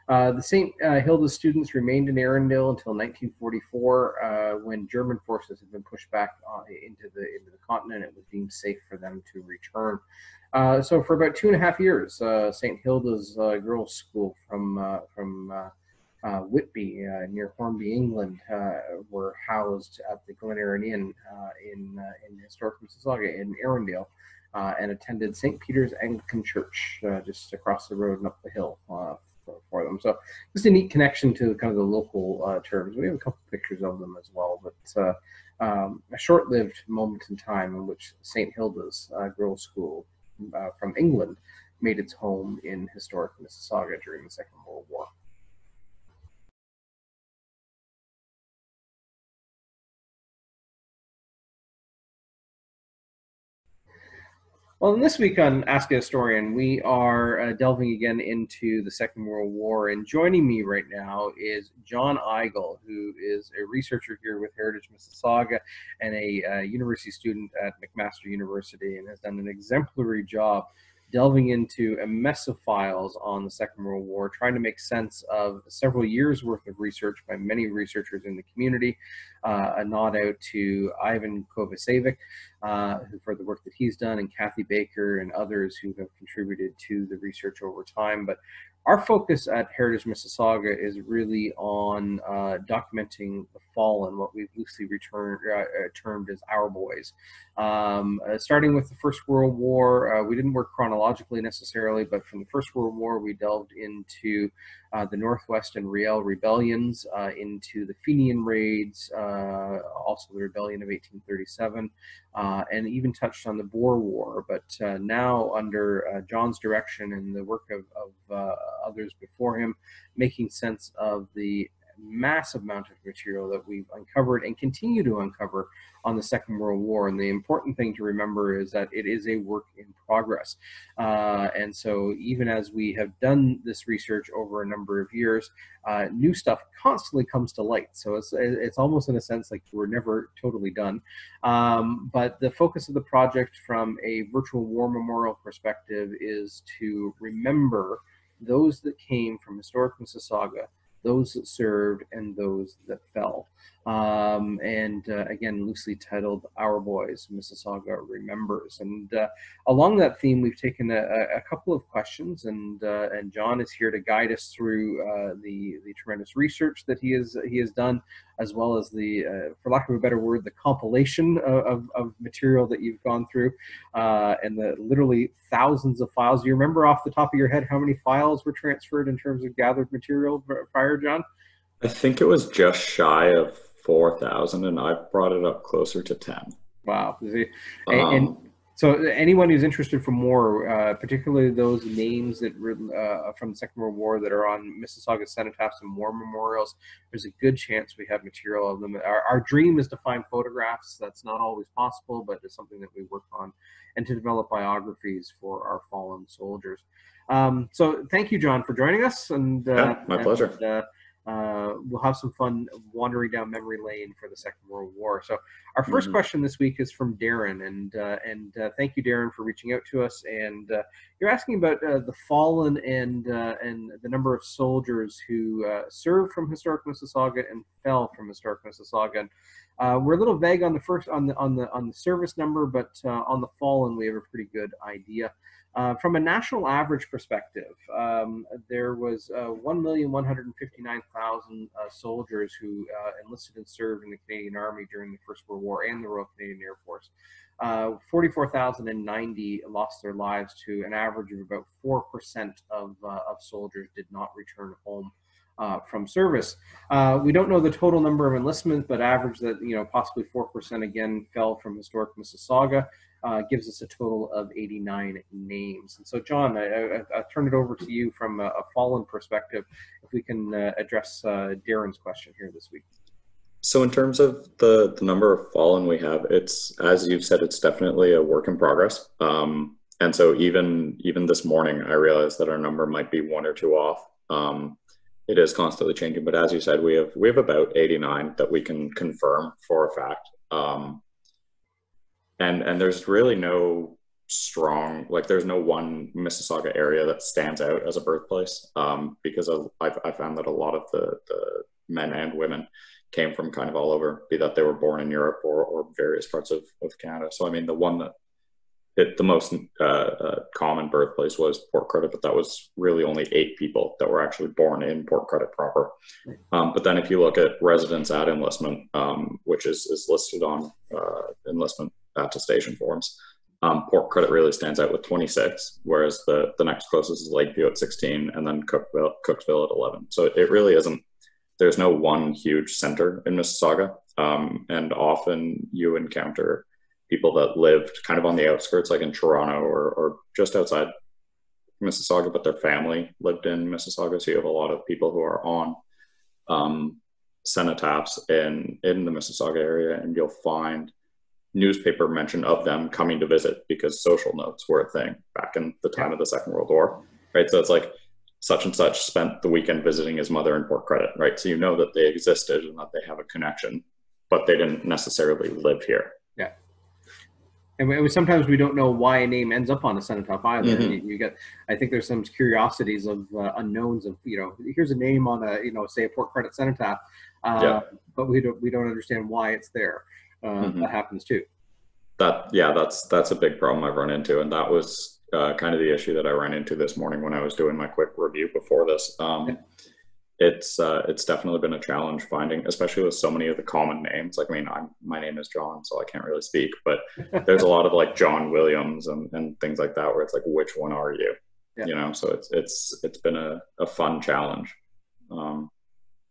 Uh, the St. Uh, Hilda's students remained in Erindale until 1944, uh, when German forces had been pushed back uh, into the into the continent. It was deemed safe for them to return. Uh, so for about two and a half years, uh, St. Hilda's uh, Girls' School from uh, from Whitby near Hornby, England, were housed at the Glen Erin Inn in in historic Mississauga in Erindale, and attended St. Peter's Anglican Church just across the road and up the hill. For, for, them, so just a neat connection to kind of the local terms. We have a couple pictures of them as well, but um, a short-lived moment in time in which St. Hilda's Girls' School uh, from England made its home in historic Mississauga during the Second World War. Well, this week on Ask a Historian, we are uh, delving again into the Second World War. And joining me right now is John Eigl, who is a researcher here with Heritage Mississauga and a uh, university student at McMaster University and has done an exemplary job delving into a mess of files on the Second World War, trying to make sense of several years worth of research by many researchers in the community. Uh, a nod out to Ivan Kovacevic uh, for the work that he's done, and Kathy Baker and others who have contributed to the research over time. But our focus at Heritage Mississauga is really on uh, documenting the fallen, what we've loosely returned, uh, uh, termed as our boys. Um, uh, starting with the First World War, uh, we didn't work chronologically necessarily, but from the First World War, we delved into uh, the Northwest and Riel rebellions, uh, into the Fenian raids, uh, also the rebellion of 1837, uh, and even touched on the Boer War. But now, under John's direction and the work of, of others before him, making sense of the massive amount of material that we've uncovered and continue to uncover on the Second World War. And the important thing to remember is that it is a work in progress. Uh, and so, even as we have done this research over a number of years, uh, new stuff constantly comes to light. So it's it's almost in a sense like we're never totally done. Um, but the focus of the project, from a virtual war memorial perspective, is to remember those that came from historic Mississauga, those that served, and those that fell um, and uh, again loosely titled "Our Boys Mississauga Remembers." And uh, along that theme, we've taken a, a couple of questions, and uh, and John is here to guide us through uh, the the tremendous research that he has he has done, as well as the, uh, for lack of a better word, the compilation of, of, of material that you've gone through, uh, and the literally thousands of files. Do you remember off the top of your head how many files were transferred in terms of gathered material prior, John? I think it was just shy of 4,000 and I've brought it up closer to 10. Wow. And, um, and so anyone who's interested for more, uh, particularly those names that uh, from the Second World War that are on Mississauga cenotaphs and war memorials, there's a good chance we have material of them. Our, our dream is to find photographs. That's not always possible, but it's something that we work on and to develop biographies for our fallen soldiers. Um, so thank you, John, for joining us. And uh, yeah, my pleasure. And, uh, we'll have some fun wandering down memory lane for the Second World War. So, our 1st mm-hmm. question this week is from Darren, and uh, and uh, thank you, Darren, for reaching out to us. And uh, you're asking about uh, the fallen and uh, and the number of soldiers who served from historic Mississauga and fell from historic Mississauga. And, we're a little vague on the first on the on the on the service number, but on the fallen, we have a pretty good idea. Uh, from a national average perspective, um, there was uh, 1,159,000 uh, soldiers who uh, enlisted and served in the Canadian Army during the First World War and the Royal Canadian Air Force. Uh, 44,090 lost their lives to an average of about 4% of, uh, of soldiers did not return home. from service, we don't know the total number of enlistments, but average that you know possibly four percent again fell from historic Mississauga uh, gives us a total of 89 names. And so, John, I, I, I turn it over to you from a, a fallen perspective, if we can uh, address uh, Darren's question here this week. So, in terms of the the number of fallen we have, it's as you've said, it's definitely a work in progress. Um, and so, even even this morning, I realized that our number might be one or two off. Um, it is constantly changing, but as you said, we have we have about 89 that we can confirm for a fact. Um, and and there's really no strong like there's no one Mississauga area that stands out as a birthplace um, because I've, I found that a lot of the, the men and women came from kind of all over, be that they were born in Europe or, or various parts of, of Canada. So I mean, the one that hit the most uh, uh, common birthplace was Port Credit, but that was really only eight people that were actually born in Port Credit proper. Um, but then if you look at residents at enlistment, um, which is, is listed on uh, enlistment attestation forms. Um, Port Credit really stands out with 26, whereas the, the next closest is Lakeview at 16, and then Cookeville, Cooksville at 11. So it really isn't. There's no one huge center in Mississauga, um, and often you encounter people that lived kind of on the outskirts, like in Toronto or, or just outside Mississauga, but their family lived in Mississauga. So you have a lot of people who are on um, cenotaphs in in the Mississauga area, and you'll find newspaper mention of them coming to visit because social notes were a thing back in the time of the Second World War, right? So it's like such and such spent the weekend visiting his mother in Port Credit, right? So you know that they existed and that they have a connection, but they didn't necessarily live here. Yeah. And sometimes we don't know why a name ends up on a cenotaph either. Mm-hmm. You, you, get, I think there's some curiosities of uh, unknowns of, you know, here's a name on a, you know, say a Port Credit cenotaph, uh, yeah. but we don't, we don't understand why it's there uh, mm-hmm. that happens too. That yeah, that's that's a big problem I've run into, and that was uh, kind of the issue that I ran into this morning when I was doing my quick review before this. Um, It's uh, it's definitely been a challenge finding, especially with so many of the common names. Like I mean, I'm my name is John, so I can't really speak, but there's a lot of like John Williams and, and things like that where it's like, which one are you? Yeah. You know, so it's it's it's been a, a fun challenge, um,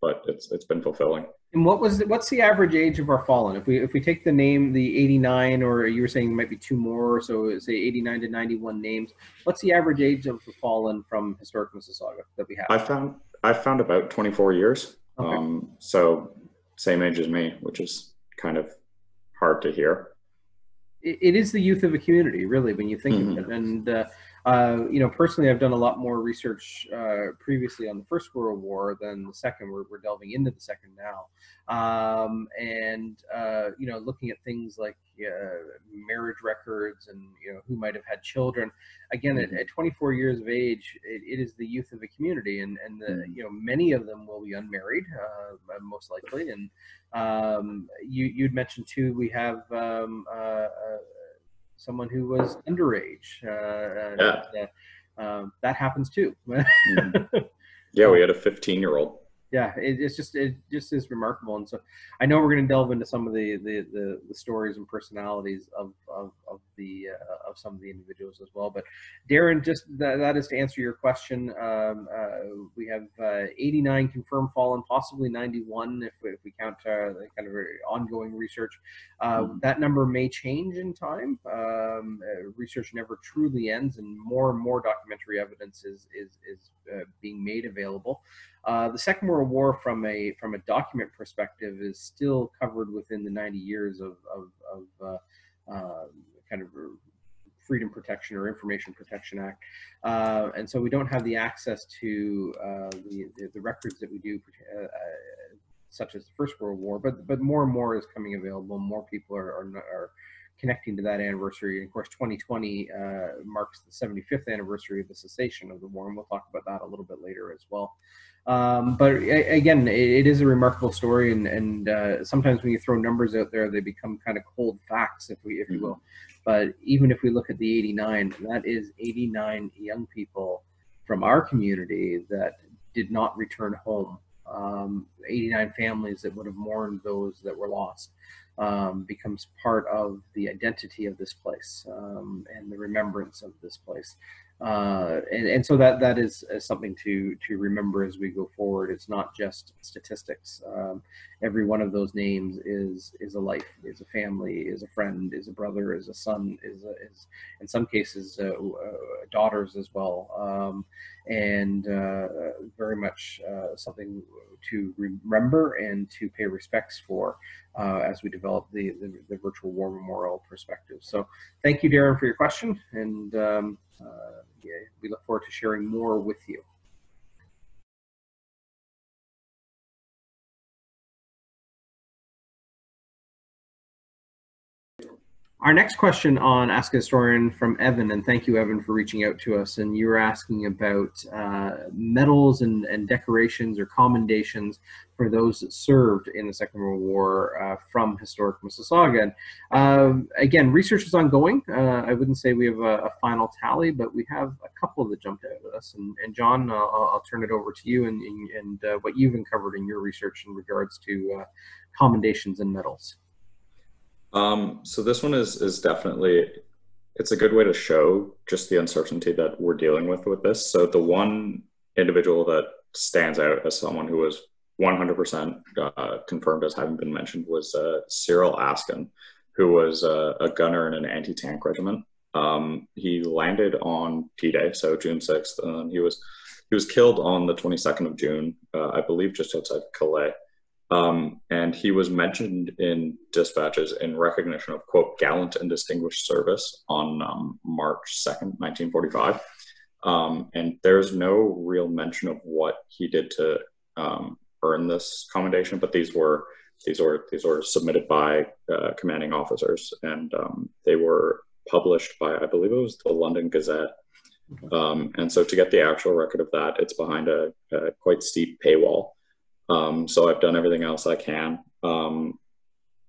but it's it's been fulfilling. And what was the, what's the average age of our fallen? If we if we take the name the 89, or you were saying might be two more, so say 89 to 91 names. What's the average age of the fallen from historic Mississauga that we have? I found I found about 24 years. Okay. Um, so same age as me, which is kind of hard to hear. it, it is the youth of a community, really, when you think mm-hmm. of it. And uh, uh, you know, personally, I've done a lot more research uh, previously on the First World War than the Second. We're, we're delving into the Second now, um, and uh, you know, looking at things like uh, marriage records and you know who might have had children. Again, at, mm-hmm. at 24 years of age, it, it is the youth of a community, and and the, mm-hmm. you know many of them will be unmarried, uh, most likely. And um, you you'd mentioned too, we have. Um, someone who was underage. Uh, yeah. Uh, um, that happens too. mm-hmm. Yeah, we had a 15 year old yeah, it, it's just it just is remarkable, and so I know we're going to delve into some of the the, the, the stories and personalities of of, of the uh, of some of the individuals as well. But Darren, just that, that is to answer your question. Um, uh, we have uh, 89 confirmed fallen, possibly 91 if we, if we count uh, the kind of ongoing research. Mm-hmm. That number may change in time. Um, uh, research never truly ends, and more and more documentary evidence is is is uh, being made available. Uh, the Second World War, from a from a document perspective, is still covered within the 90 years of of, of uh, uh, kind of Freedom Protection or Information Protection Act, uh, and so we don't have the access to uh, the, the, the records that we do, such as the First World War. But but more and more is coming available. More people are are, are connecting to that anniversary. And of course, 2020 uh, marks the 75th anniversary of the cessation of the war, and we'll talk about that a little bit later as well. Um, but again, it, it is a remarkable story, and, and uh, sometimes when you throw numbers out there, they become kind of cold facts, if we, if you will. Mm-hmm. But even if we look at the 89, that is 89 young people from our community that did not return home. Um, 89 families that would have mourned those that were lost um, becomes part of the identity of this place um, and the remembrance of this place uh, and, and so that that is, something to to remember as we go forward. It's not just statistics. Um, every one of those names is is a life, is a family, is a friend, is a brother, is a son, is a, is in some cases uh, uh, daughters as well, um, and uh, very much uh, something to remember and to pay respects for as we develop the, the, the virtual war memorial perspective. So thank you, Darren, for your question and. Um, uh, we look forward to sharing more with you. Our next question on Ask a Historian from Evan, and thank you, Evan, for reaching out to us. And you were asking about uh, medals and, and decorations or commendations for those that served in the Second World War uh, from historic Mississauga. And uh, again, research is ongoing. Uh, I wouldn't say we have a, a, final tally, but we have a couple that jumped out at us. And, and John, I'll, I'll, turn it over to you and, and, uh, what you've uncovered in your research in regards to uh, commendations and medals. Um, so this one is is definitely it's a good way to show just the uncertainty that we're dealing with with this. So the one individual that stands out as someone who was 100% uh, confirmed as having been mentioned was uh, Cyril Askin, who was uh, a gunner in an anti-tank regiment. Um, he landed on D-Day, so June 6th, and he was he was killed on the 22nd of June, uh, I believe, just outside Calais. Um, and he was mentioned in dispatches in recognition of, quote, gallant and distinguished service on um, March 2nd, 1945. Um, and there's no real mention of what he did to um, earn this commendation, but these were these were these were submitted by uh, commanding officers, and um, they were published by I believe it was the London Gazette. Um, and so to get the actual record of that, it's behind a, a quite steep paywall. Um, so I've done everything else I can. Um,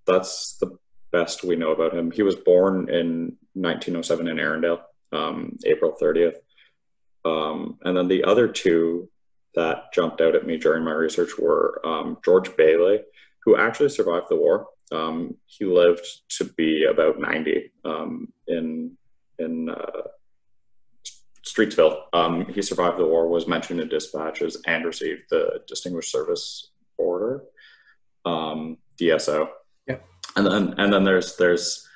that's the best we know about him. He was born in 1907 in Erindale, um, April 30th. Um, and then the other two that jumped out at me during my research were um, George Bailey, who actually survived the war. Um, he lived to be about 90 in in uh, Streetsville. Um, he survived the war, was mentioned in dispatches, and received the Distinguished Service Order, um, DSO. Yeah. And then and then there's there's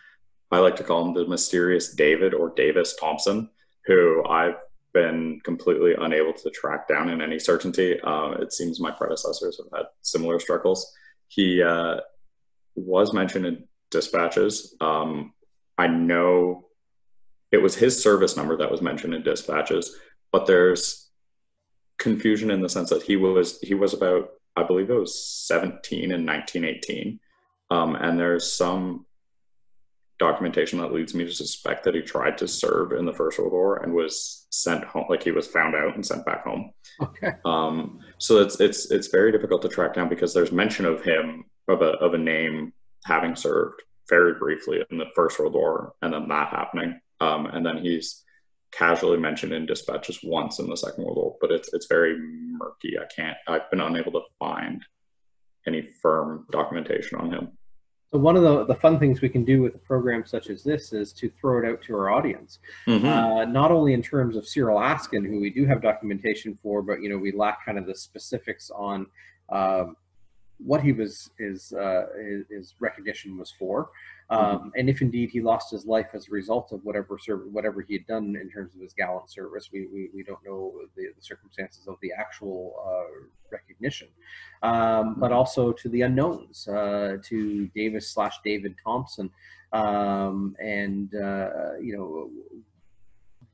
I like to call him the mysterious David or Davis Thompson, who I've been completely unable to track down in any certainty. Uh, it seems my predecessors have had similar struggles. He uh, was mentioned in dispatches. Um, I know it was his service number that was mentioned in dispatches, but there's confusion in the sense that he was he was about I believe it was 17 in 1918, um, and there's some documentation that leads me to suspect that he tried to serve in the First World War and was sent home, like he was found out and sent back home. Okay. Um, so it's it's it's very difficult to track down because there's mention of him of a of a name having served very briefly in the First World War, and then that happening, um, and then he's casually mentioned in dispatches once in the Second World War, but it's it's very murky. I can't. I've been unable to find any firm documentation on him. So one of the, the fun things we can do with a program such as this is to throw it out to our audience, mm-hmm. uh, not only in terms of Cyril Askin, who we do have documentation for, but you know we lack kind of the specifics on um, what he was his, uh, his, his recognition was for, um, mm-hmm. and if indeed he lost his life as a result of whatever whatever he had done in terms of his gallant service. We we, we don't know the, the circumstances of the actual uh, recognition, um, but mm-hmm. also to the unknowns, uh, to Davis slash David Thompson, um, and uh, you know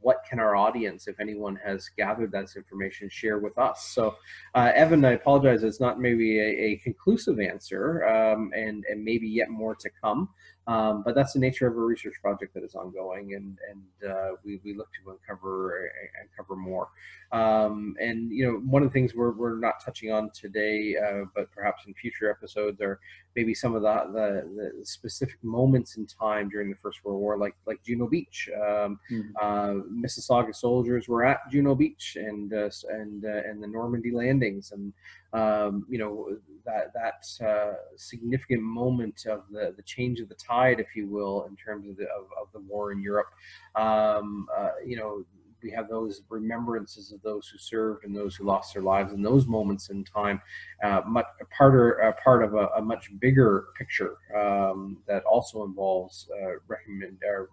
what can our audience, if anyone has gathered that information, share with us? So, uh, Evan, I apologize, it's not maybe a, a conclusive answer, um, and and maybe yet more to come. Um, but that's the nature of a research project that is ongoing, and and uh, we, we look to uncover uncover more. Um, and you know, one of the things we're, we're not touching on today, uh, but perhaps in future episodes, are maybe some of the, the, the specific moments in time during the First World War, like like Juno Beach. Um, mm-hmm. uh, Mississauga soldiers were at Juno Beach and uh, and uh, and the Normandy landings, and um, you know that that uh, significant moment of the the change of the tide, if you will, in terms of the of, of the war in Europe. Um, uh, you know, we have those remembrances of those who served and those who lost their lives, and those moments in time, uh, much part or uh, part of a, a, much bigger picture um, that also involves uh, recommend or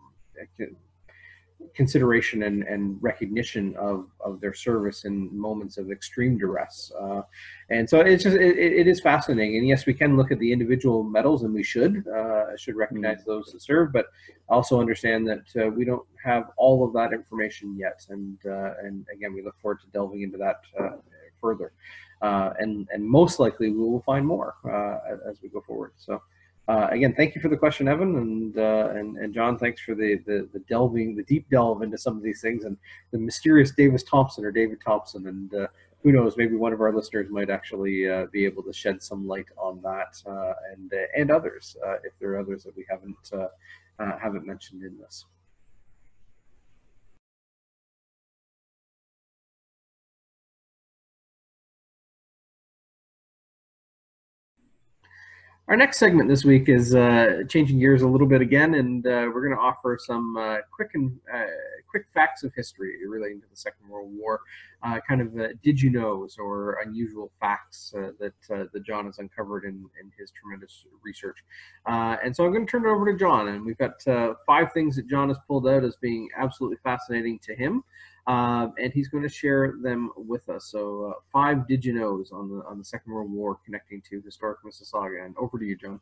consideration and, and recognition of, of their service in moments of extreme duress. Uh, and so it's just, it, it is fascinating. And yes, we can look at the individual medals and we should, uh, should recognize mm-hmm. those that serve, but also understand that uh, we don't have all of that information yet. And, uh, and again, we look forward to delving into that uh, further. Uh, and, and most likely we will find more as we go forward. So uh, again, thank you for the question, Evan, and uh, and and John. Thanks for the, the, the delving, the deep delve into some of these things, and the mysterious Davis Thompson or David Thompson, and uh, who knows, maybe one of our listeners might actually uh, be able to shed some light on that, uh, and uh, and others if there are others that we haven't haven't mentioned in this. Our next segment this week is uh, changing gears a little bit again, and uh, we're going to offer some uh, quick and uh, quick facts of history relating to the Second World War, uh, kind of uh, did you knows or unusual facts that that John has uncovered in, in his tremendous research. and so I'm going to turn it over to John, and we've got five things that John has pulled out as being absolutely fascinating to him. Um, and he's going to share them with us. So uh, five did you knows on the on the Second World War connecting to historic Mississauga. And over to you, John.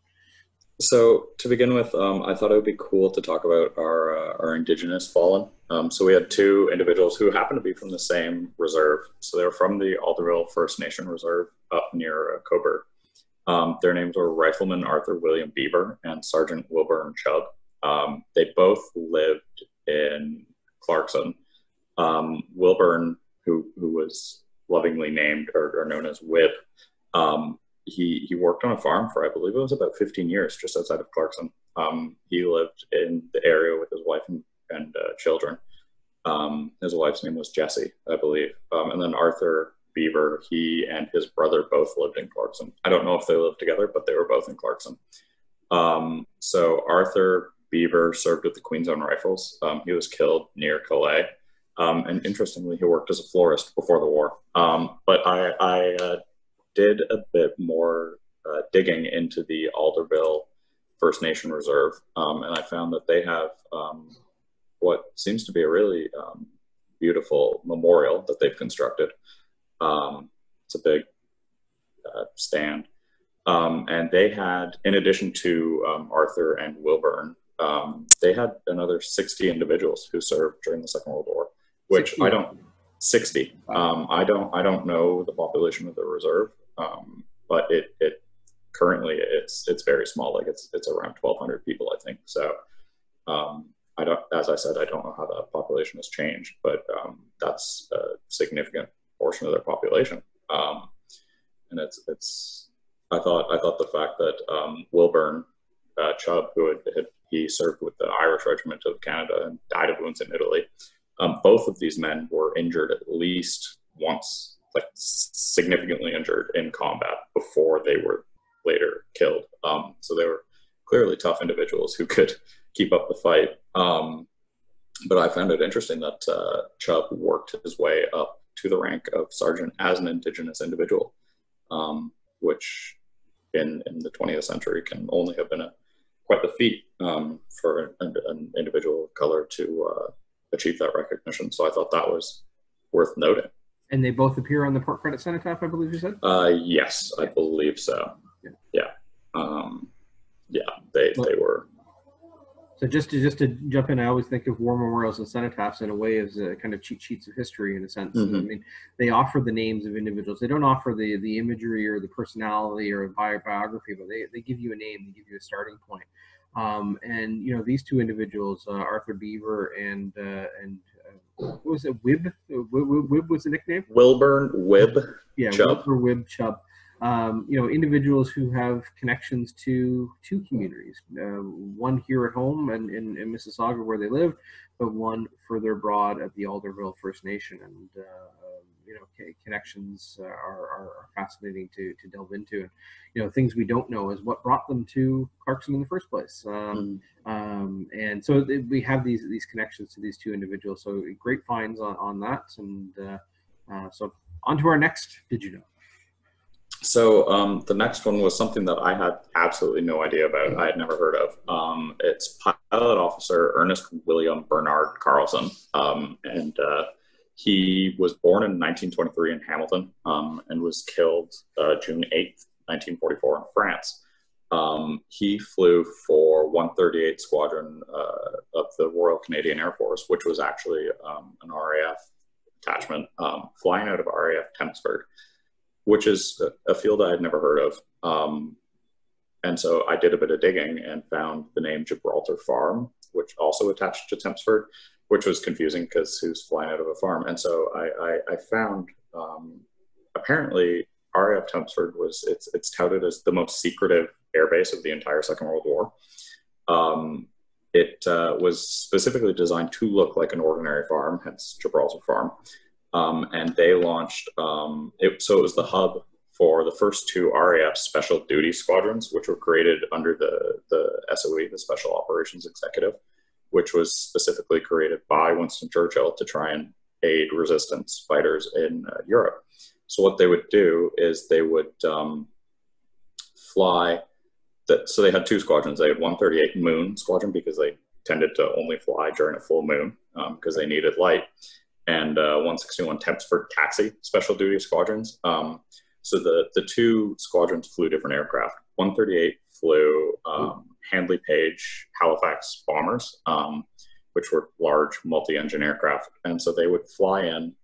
So to begin with, um, I thought it would be cool to talk about our uh, our Indigenous fallen. Um, so we had two individuals who happened to be from the same reserve. So they were from the Alderville First Nation Reserve up near uh, Cobourg. Um, their names were Rifleman Arthur William Beaver and Sergeant Wilburn Chubb. Um, they both lived in Clarkson um, Wilburn, who who was lovingly named or, or known as Whip, um, he he worked on a farm for I believe it was about 15 years just outside of Clarkson. Um, he lived in the area with his wife and, and uh, children. Um, his wife's name was Jessie, I believe, um, and then Arthur Beaver. He and his brother both lived in Clarkson. I don't know if they lived together, but they were both in Clarkson. Um, so Arthur Beaver served with the Queen's Own Rifles. he was killed near Calais. Um, and interestingly, he worked as a florist before the war. Um, but I, I uh, did a bit more uh, digging into the Alderville First Nation Reserve, um, and I found that they have um, what seems to be a really um, beautiful memorial that they've constructed. Um, it's a big uh, stand. And they had, in addition to Arthur and Wilburn, they had another 60 individuals who served during the Second World War, which 60. I don't 60. Um, I don't I don't know the population of the reserve, um, but it it currently it's it's very small. Like it's it's around 1,200 people, I think. So um, I don't, as I said, I don't know how the population has changed, but um, that's a significant portion of their population. Um, and it's it's I thought I thought the fact that um, Wilburn uh, Chubb, who had, had, he served with the Irish Regiment of Canada and died of wounds in Italy. Um, both of these men were injured at least once, like significantly injured in combat before they were later killed. Um, so they were clearly tough individuals who could keep up the fight. Um, but I found it interesting that uh, Chubb worked his way up to the rank of sergeant as an Indigenous individual, um, which in, in the 20th century can only have been a, quite the feat um, for an, an, individual of color to uh, achieve that recognition. So I thought that was worth noting. And they both appear on the Port Credit Cenotaph, I believe you said? Uh, yes, I believe so. Yeah. Yeah. Um, yeah, they, well, they were so just to just to jump in, I always think of war memorials and cenotaphs in a way as a kind of cheat sheets of history in a sense. Mm-hmm. I mean, they offer the names of individuals. They don't offer the the imagery or the personality or bi- biography, but they, they give you a name, they give you a starting point. Um, and you know these two individuals, uh, Arthur Beaver and uh, and uh, what was it? Wibb? Wibb, Wibb was the nickname. Wilburn Wibb. Yeah, Chubb. Wilbur Wibb Chubb um, you know, individuals who have connections to two communities, uh, one here at home and in, in, Mississauga where they live, but one further abroad at the Alderville First Nation. And, uh, you know, connections uh, are, are, fascinating to, to delve into. And, you know, things we don't know is what brought them to Clarkson in the first place. Um, mm. um, and so we have these, these connections to these two individuals. So great finds on, on that. And uh, uh, so on to our next, did you know? So um, the next one was something that I had absolutely no idea about. I had never heard of. Um, it's pilot officer Ernest William Bernard Carlson, um, and uh, he was born in 1923 in Hamilton um, and was killed uh, June 8th, 1944, in France. Um, he flew for 138 Squadron uh, of the Royal Canadian Air Force, which was actually um, an RAF attachment flying out of RAF Tempsford which is a field I had never heard of. Um, and so I did a bit of digging and found the name Gibraltar Farm, which also attached to Tempsford, which was confusing because who's flying out of a farm? And so I, I, I found um, apparently RAF Tempsford was it's it's touted as the most secretive airbase of the entire Second World War. Um, it uh, was specifically designed to look like an ordinary farm, hence Gibraltar Farm. Um, and they launched, um, it, so it was the hub for the first two RAF special duty squadrons, which were created under the, the SOE, the Special Operations Executive, which was specifically created by Winston Churchill to try and aid resistance fighters in uh, Europe. So what they would do is they would um, fly. That, so they had two squadrons. They had 138 Moon Squadron because they tended to only fly during a full moon because um, they needed light and uh, 161 Tempsford Taxi Special Duty Squadrons. Um, so the, the two squadrons flew different aircraft. 138 flew um, Handley Page Halifax bombers, um, which were large multi-engine aircraft. And so they would fly in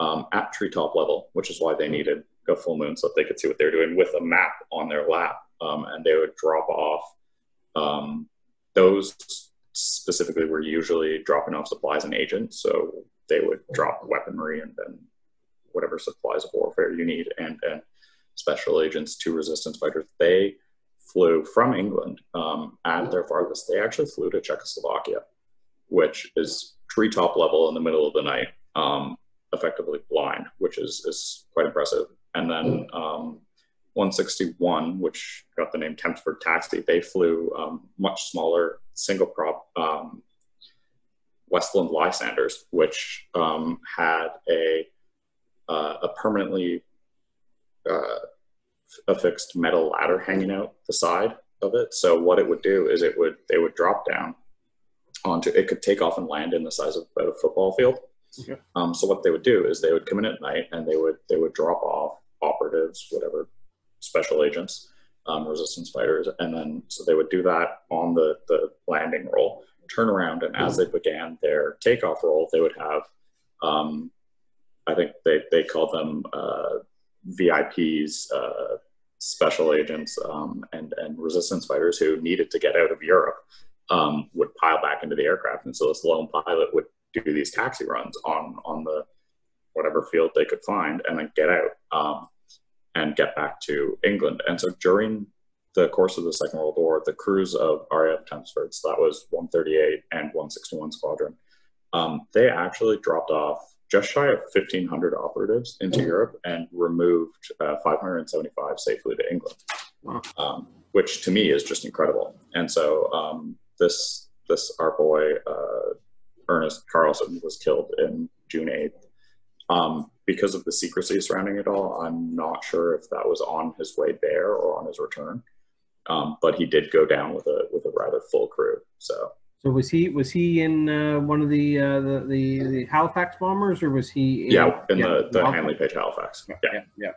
um, at treetop level, which is why they needed a full moon so that they could see what they're doing with a map on their lap. Um, and they would drop off um, those specifically were usually dropping off supplies and agents. So they would drop weaponry and then whatever supplies of warfare you need and, and special agents to resistance fighters. They flew from England um, at their farthest. They actually flew to Czechoslovakia, which is treetop level in the middle of the night, um, effectively blind, which is, is quite impressive. And then um, 161, which got the name Tempsford Taxi, they flew um, much smaller single prop um, Westland Lysanders, which um, had a uh, a permanently uh, affixed metal ladder hanging out the side of it. So what it would do is it would they would drop down onto it could take off and land in the size of about a football field. Okay. Um, so what they would do is they would come in at night and they would they would drop off operatives, whatever, special agents, um, resistance fighters, and then so they would do that on the the landing roll, turn around, and as they began their takeoff roll, they would have, um, I think they they called them uh, VIPs. Uh, special agents um, and and resistance fighters who needed to get out of Europe um, would pile back into the aircraft, and so this lone pilot would do these taxi runs on on the whatever field they could find, and then get out um, and get back to England. And so during the course of the Second World War, the crews of RAF Tempsford, so that was 138 and 161 Squadron, um, they actually dropped off just shy of 1,500 operatives into Europe and removed uh, 575 safely to England, Wow. um, which to me is just incredible. And so um, this this our boy uh, Ernest Carlson was killed in June 8th. Um, because of the secrecy surrounding it all, I'm not sure if that was on his way there or on his return. Um, but he did go down with a with a rather full crew. So So was he was he in uh, one of the, uh, the the the Halifax bombers, or was he? In, yeah, in the the okay. Handley Page Halifax. Yeah, Yeah. yeah. yeah.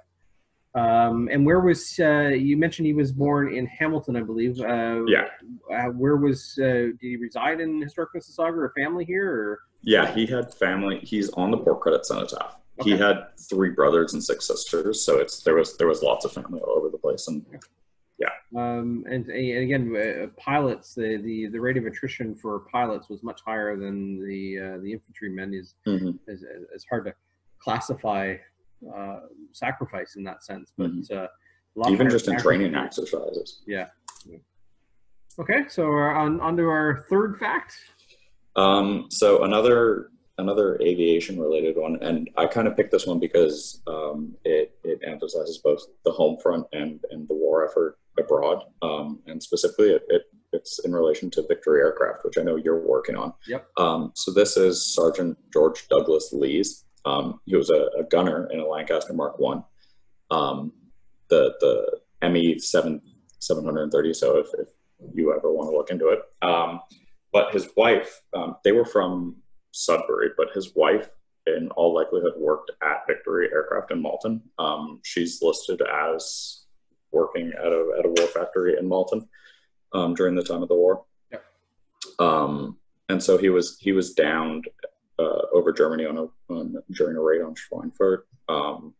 Um, and where was uh, you mentioned he was born in Hamilton, I believe. Uh, Yeah. Uh, where was uh, did he reside in historic Mississauga or family here? Or Yeah, he had family. He's on the port credit cenotaph. He had three brothers and six sisters, so it's there was there was lots of family all over the place. And um, and, and again, uh, pilots the, the the rate of attrition for pilots was much higher than the uh, the infantrymen. Is Mhm. is is hard to classify uh, sacrifice in that sense, but Mhm. uh, even just in training exercises. Yeah. Okay, so on on to our third fact. Um, so another another aviation related one, and I kind of picked this one because um, it it emphasizes both the home front and and the war effort abroad, um, and specifically it, it it's in relation to Victory aircraft, which I know you're working on. Yep. Um, so this is Sergeant George Douglas Lees. Um, he was a, a gunner in a Lancaster Mark One. Um, the the ME seven seven hundred and thirty. So if, if you ever want to look into it. Um, but his wife, um, they were from Sudbury, but his wife, in all likelihood, worked at Victory Aircraft in Malton. Um, she's listed as working at a, at a war factory in Malton um, during the time of the war. Yep. Um, and so he was he was downed uh, over Germany on a on, during a raid on Schweinfurt, um,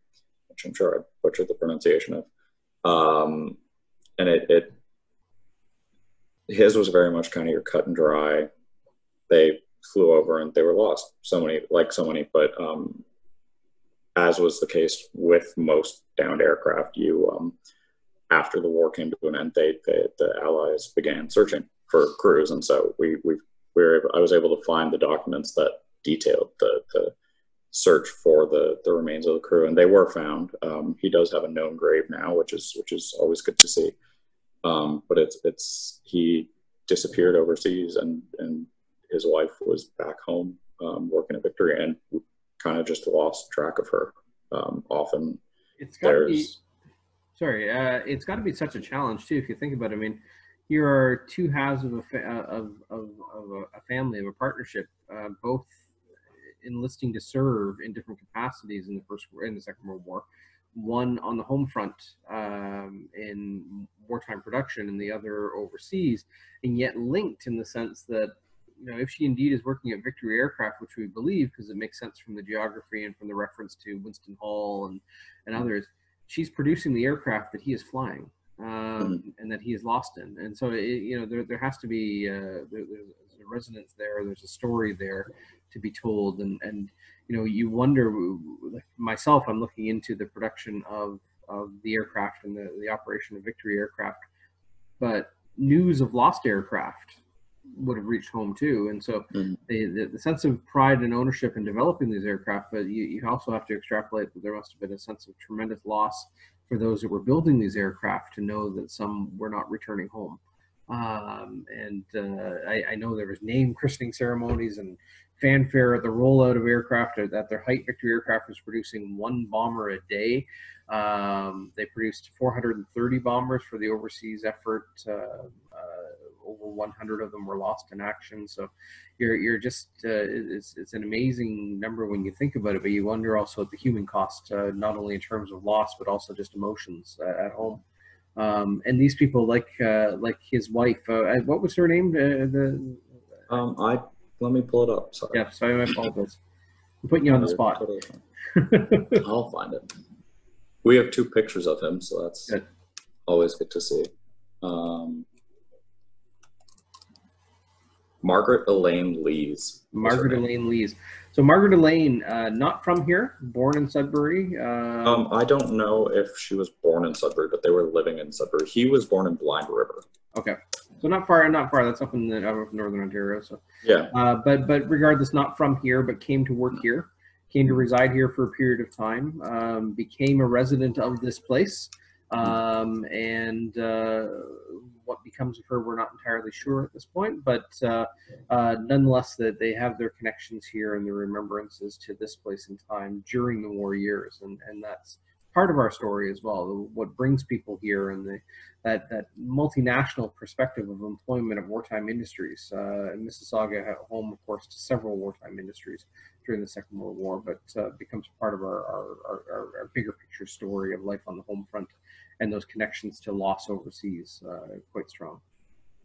which I'm sure I butchered the pronunciation of. Um, and it, it his was very much kind of your cut and dry. They flew over and they were lost. So many, like so many, but um, as was the case with most downed aircraft, you um, after the war came to an end, they, they the Allies began searching for crews, and so we we, we were able, I was able to find the documents that detailed the the search for the the remains of the crew, and they were found. Um, he does have a known grave now, which is which is always good to see. Um, but it's it's he disappeared overseas, and and his wife was back home um, working at Victory, and kind of just lost track of her. Um, often It's got to be there's sorry. Uh, it's got to be such a challenge too if you think about it. I mean, here are two halves of a fa- uh, of of, of a, a family of a partnership, uh, both enlisting to serve in different capacities in the first in the Second World War. One on the home front um, in wartime production, and the other overseas, and yet linked in the sense that you know, if she indeed is working at Victory Aircraft, which we believe because it makes sense from the geography and from the reference to Winston Hall and, and others, she's producing the aircraft that he is flying um, and that he is lost in. And so, it, you know, there, there has to be uh, there, there's a resonance there. There's a story there to be told. And, and you know, you wonder, like myself, I'm looking into the production of, of the aircraft and the, the operation of Victory Aircraft, but news of lost aircraft would have reached home too. And so Mhm. the, the, sense of pride and ownership in developing these aircraft, but you, you also have to extrapolate that there must have been a sense of tremendous loss for those that were building these aircraft to know that some were not returning home. Um, and uh, I, I know there was name christening ceremonies and fanfare at the rollout of aircraft. At at their height, Victory Aircraft was producing one bomber a day. Um, they produced 430 bombers for the overseas effort uh, uh, over 100 of them were lost in action. So you're you're just uh, it's it's an amazing number when you think about it. But you wonder also at the human cost, uh, not only in terms of loss but also just emotions uh, at home. Um, and these people, like uh, like his wife, uh, what was her name? the um, I let me pull it up. Sorry. Yeah, sorry, my apologies. I'm putting you on the spot. I'll find it. We have two pictures of him, so that's good. always good to see. Um, Margaret Elaine Lees. Margaret Elaine Lees. So Margaret Elaine, uh, not from here, born in Sudbury. Uh, um, I don't know if she was born in Sudbury, but they were living in Sudbury. He was born in Blind River. Okay, so not far, not far. That's up in the up in northern Ontario. So yeah, uh, but but regardless, not from here, but came to work here, came to reside here for a period of time, um, became a resident of this place, um, and uh, what becomes of her, we're not entirely sure at this point. But uh, uh, nonetheless, that they have their connections here and their remembrances to this place and time during the war years, and and that's part of our story as well. What brings people here and the that that multinational perspective of employment of wartime industries. Uh, and Mississauga home, of course, to several wartime industries during the Second World War, but uh, becomes part of our our, our, our, bigger picture story of life on the home front and those connections to loss overseas uh, quite strong.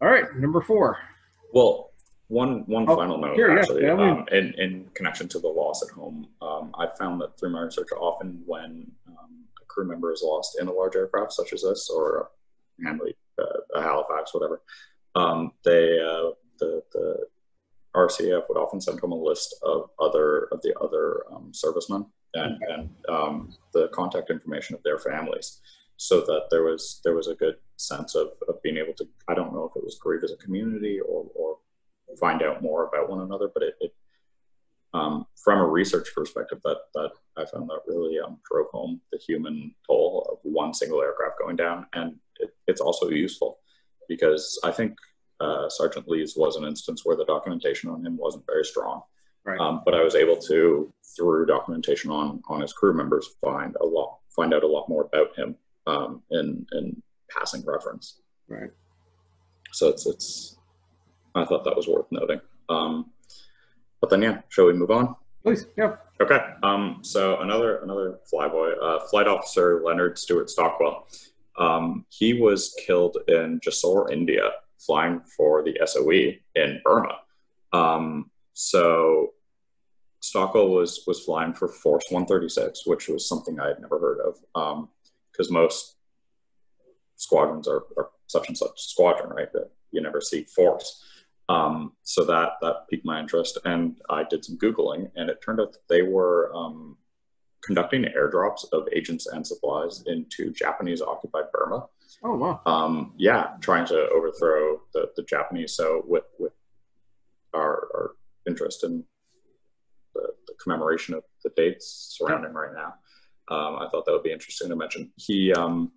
All right, number four. Well, one one oh, final note sure, actually, yeah, um, in in connection to the loss at home, um, I found that through my research, often when um, a crew member is lost in a large aircraft such as this, or a Hamley, uh, a Halifax, whatever, um, they uh, the the RCAF would often send home a list of other of the other um, servicemen and and um, the contact information of their families so that there was there was a good sense of, of being able to I don't know if it was grieve as a community or, or find out more about one another. But it, it um, from a research perspective, that that I found that really um, drove home the human toll of one single aircraft going down, and it, it's also useful because I think uh, Sergeant Lees was an instance where the documentation on him wasn't very strong. Right. Um, but I was able to, through documentation on on his crew members, find a lot, find out a lot more about him um, in in passing reference. Right. So it's it's I thought that was worth noting. Um, but then, yeah, shall we move on? Please, yeah. Okay. Um, so another another flyboy, uh, Flight Officer Leonard Stewart Stockwell. Um, he was killed in Jessore, India, flying for the SOE in Burma. Um, so Stockwell was was flying for Force 136, which was something I had never heard of, because most squadrons are, are, such and such squadron, right? That you never see Force. Um, so that that piqued my interest, and I did some googling, and it turned out that they were um, conducting airdrops of agents and supplies into Japanese occupied Burma. Oh wow! Um, yeah, trying to overthrow the, the Japanese. So with with our, our interest in the, the, commemoration of the dates surrounding yeah. right now, um, I thought that would be interesting to mention. He, um,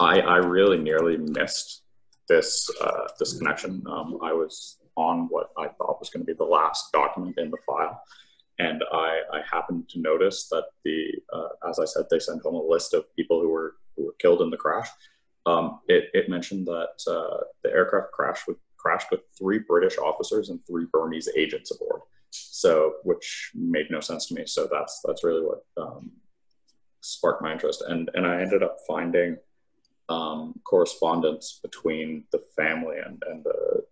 I, I really nearly missed this uh, this connection. Um, I was on what I thought was going to be the last document in the file, and I, I happened to notice that the uh, as I said, they sent home a list of people who were who were killed in the crash. Um, it, it mentioned that uh, the aircraft crashed with crashed with three British officers and three Burmese agents aboard. So, which made no sense to me. So that's that's really what um, sparked my interest, and and I ended up finding um, correspondence between the family and, and the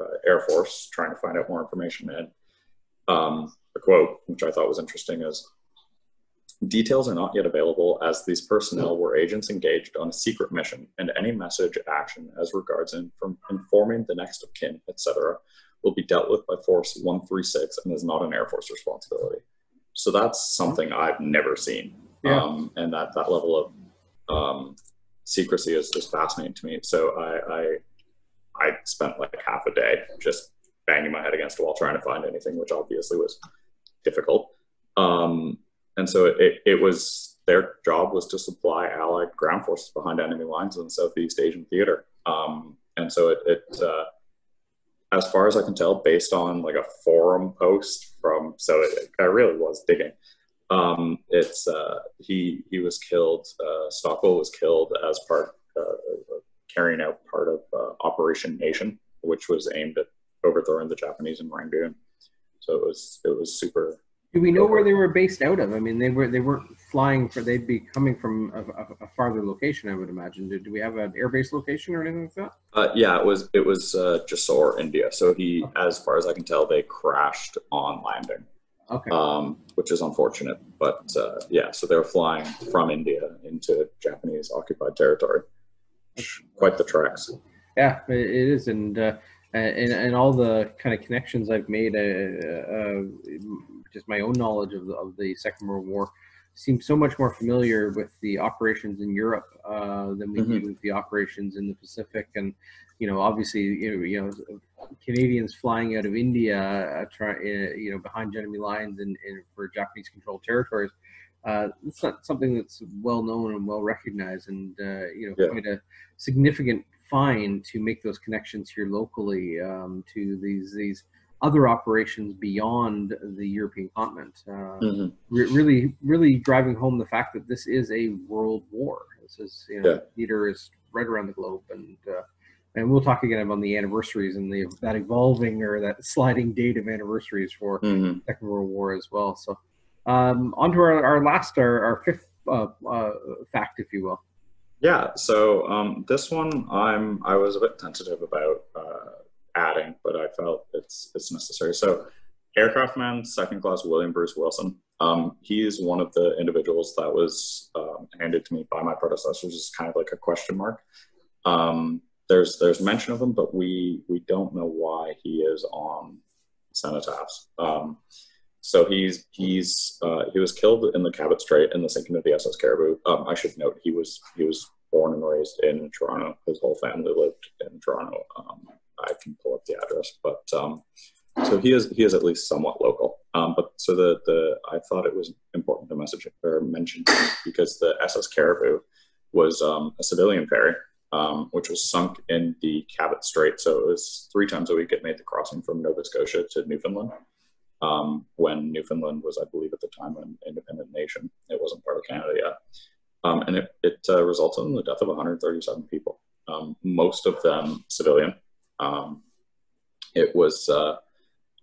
uh, Air Force trying to find out more information. And um, the quote, which I thought was interesting, is Details are not yet available as these personnel were agents engaged on a secret mission, and any message, action as regards in, from informing the next of kin, etc., will be dealt with by Force 136 and is not an Air Force responsibility. So that's something I've never seen. Yeah. Um, and that, that level of um, secrecy is, is fascinating to me. So I, I, I spent like half a day just banging my head against a wall trying to find anything, which obviously was difficult. Um, and so it, it was their job was to supply Allied ground forces behind enemy lines in the Southeast Asian theater. Um, and so it, it uh, as far as I can tell, based on like a forum post from, so it, I really was digging. Um, it's uh, he he was killed. Uh, Stockwell was killed as part uh, carrying out part of uh, Operation Nation, which was aimed at overthrowing the Japanese in Rangoon. So it was it was super. Do we know where they were based out of? I mean, they were they weren't flying for. They'd be coming from a, a, a farther location, I would imagine. Do, do we have an airbase location or anything like that? Uh, yeah, it was it was uh, India. So he, as far as I can tell, they crashed on landing. Okay. Um, which is unfortunate, but uh, yeah. So they were flying from India into Japanese occupied territory. Quite the tracks. Yeah, it is, and uh, and and all the kind of connections I've made, uh, uh, just my own knowledge of the, of the Second World War, seems so much more familiar with the operations in Europe uh, than we Mhm. do with the operations in the Pacific. And you know, obviously, you know, you know Canadians flying out of India, uh, try, uh, you know, behind enemy lines and, and for Japanese-controlled territories. Uh, it's not something that's well known and well recognized, and uh, you know, Yeah. quite a significant find to make those connections here locally um, to these these other operations beyond the European continent. Uh, Mhm. re- really, really driving home the fact that this is a world war. This is, you know, Yeah. theater is right around the globe, and uh, and we'll talk again about the anniversaries and the that evolving or that sliding date of anniversaries for Mhm. Second World War as well. So, um, on to our, our last, our, our fifth uh, uh, fact, if you will. Yeah. So um, this one, I'm I was a bit tentative about uh, adding, but I felt it's it's necessary. So, aircraftman second class William Bruce Wilson. Um, he is one of the individuals that was um, handed to me by my predecessors. Is kind of like a question mark. Um, there's there's mention of him, but we we don't know why he is on cenotaphs. Um, so he's he's uh, he was killed in the Cabot Strait in the sinking of the SS Caribou. Um, I should note he was he was born and raised in Toronto. His whole family lived in Toronto. Um, I can pull up the address, but um, so he is he is at least somewhat local. Um, but so the the I thought it was important to message or mention because the SS Caribou was um, a civilian ferry um, which was sunk in the Cabot Strait. So it was three times a week it made the crossing from Nova Scotia to Newfoundland. Um, when Newfoundland was, I believe, at the time an independent nation, it wasn't part of Canada yet, um, and it, it uh, resulted in the death of 137 people, um, most of them civilian. Um, it was uh,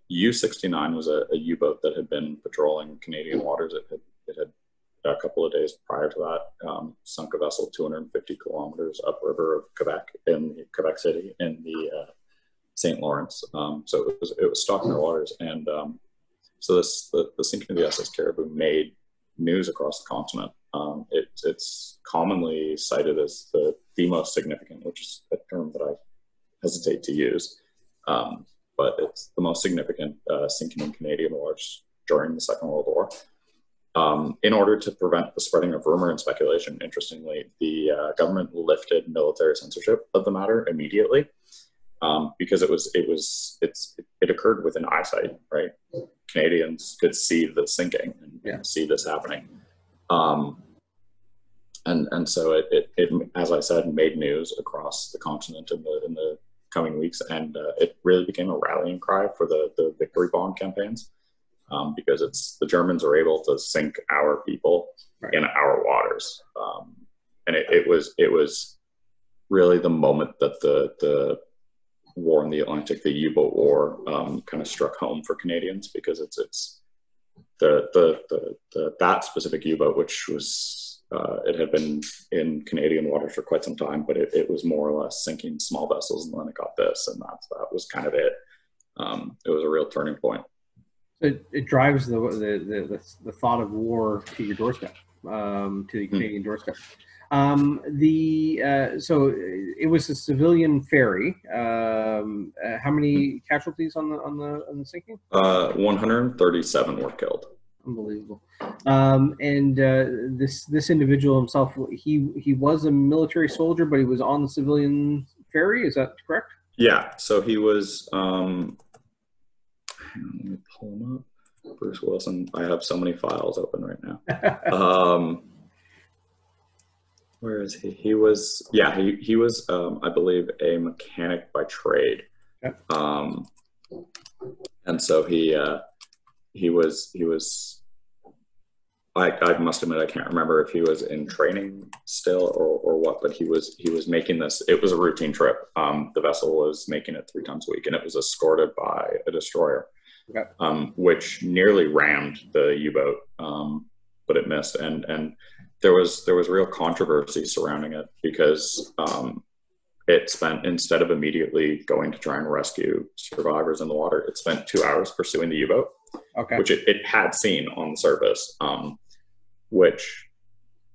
U-69 was a, a U-boat that had been patrolling Canadian waters. It had, it had a couple of days prior to that, um, sunk a vessel 250 kilometers upriver of Quebec in Quebec City in the uh, St. Lawrence. Um, so it was, it was stalking the waters. And um, so this, the, the sinking of the SS Caribou made news across the continent. Um, it, it's commonly cited as the, the most significant, which is a term that I hesitate to use. Um, but it's the most significant uh, sinking in Canadian waters during the Second World War. Um, in order to prevent the spreading of rumor and speculation, interestingly, the uh, government lifted military censorship of the matter immediately um, because it was it was it's it occurred within eyesight, right? Canadians could see the sinking and, Yeah. see this happening, um, and and so it, it, it as I said made news across the continent in the in the coming weeks, and uh, it really became a rallying cry for the the victory bond campaigns um, because it's the Germans are able to sink our people Right. in our waters, um, and it, it was it was really the moment that the the war in the Atlantic, the U-boat war, um, kind of struck home for Canadians because it's it's the the, the, the that specific U-boat, which was uh, it had been in Canadian waters for quite some time, but it, it was more or less sinking small vessels, and then it got this, and that that was kind of it. Um, it was a real turning point. It, it drives the, the, the, the, the thought of war to your doorstep, um, to the Hmm. Canadian doorstep. Um, the uh, so it was a civilian ferry. Um, uh, how many casualties on the on the on the sinking? Uh, 137 were killed. Unbelievable. Um, and uh, this this individual himself, he he was a military soldier, but he was on the civilian ferry. Is that correct? Yeah, so he was. Um, on, let me pull him up. Bruce Wilson. I have so many files open right now. Um, where is he? He was. Yeah, he he was. Um, I believe a mechanic by trade. Yep. Um, and so he uh, he was he was I, I must admit I can't remember if he was in training still or, or what, but he was he was making this. It was a routine trip. Um, the vessel was making it three times a week, and it was escorted by a destroyer, okay. um, which nearly rammed the U-boat, um, but it missed. And and there was there was real controversy surrounding it because um, it spent instead of immediately going to try and rescue survivors in the water, it spent two hours pursuing the U-boat okay. which it, it had seen on the surface, um, which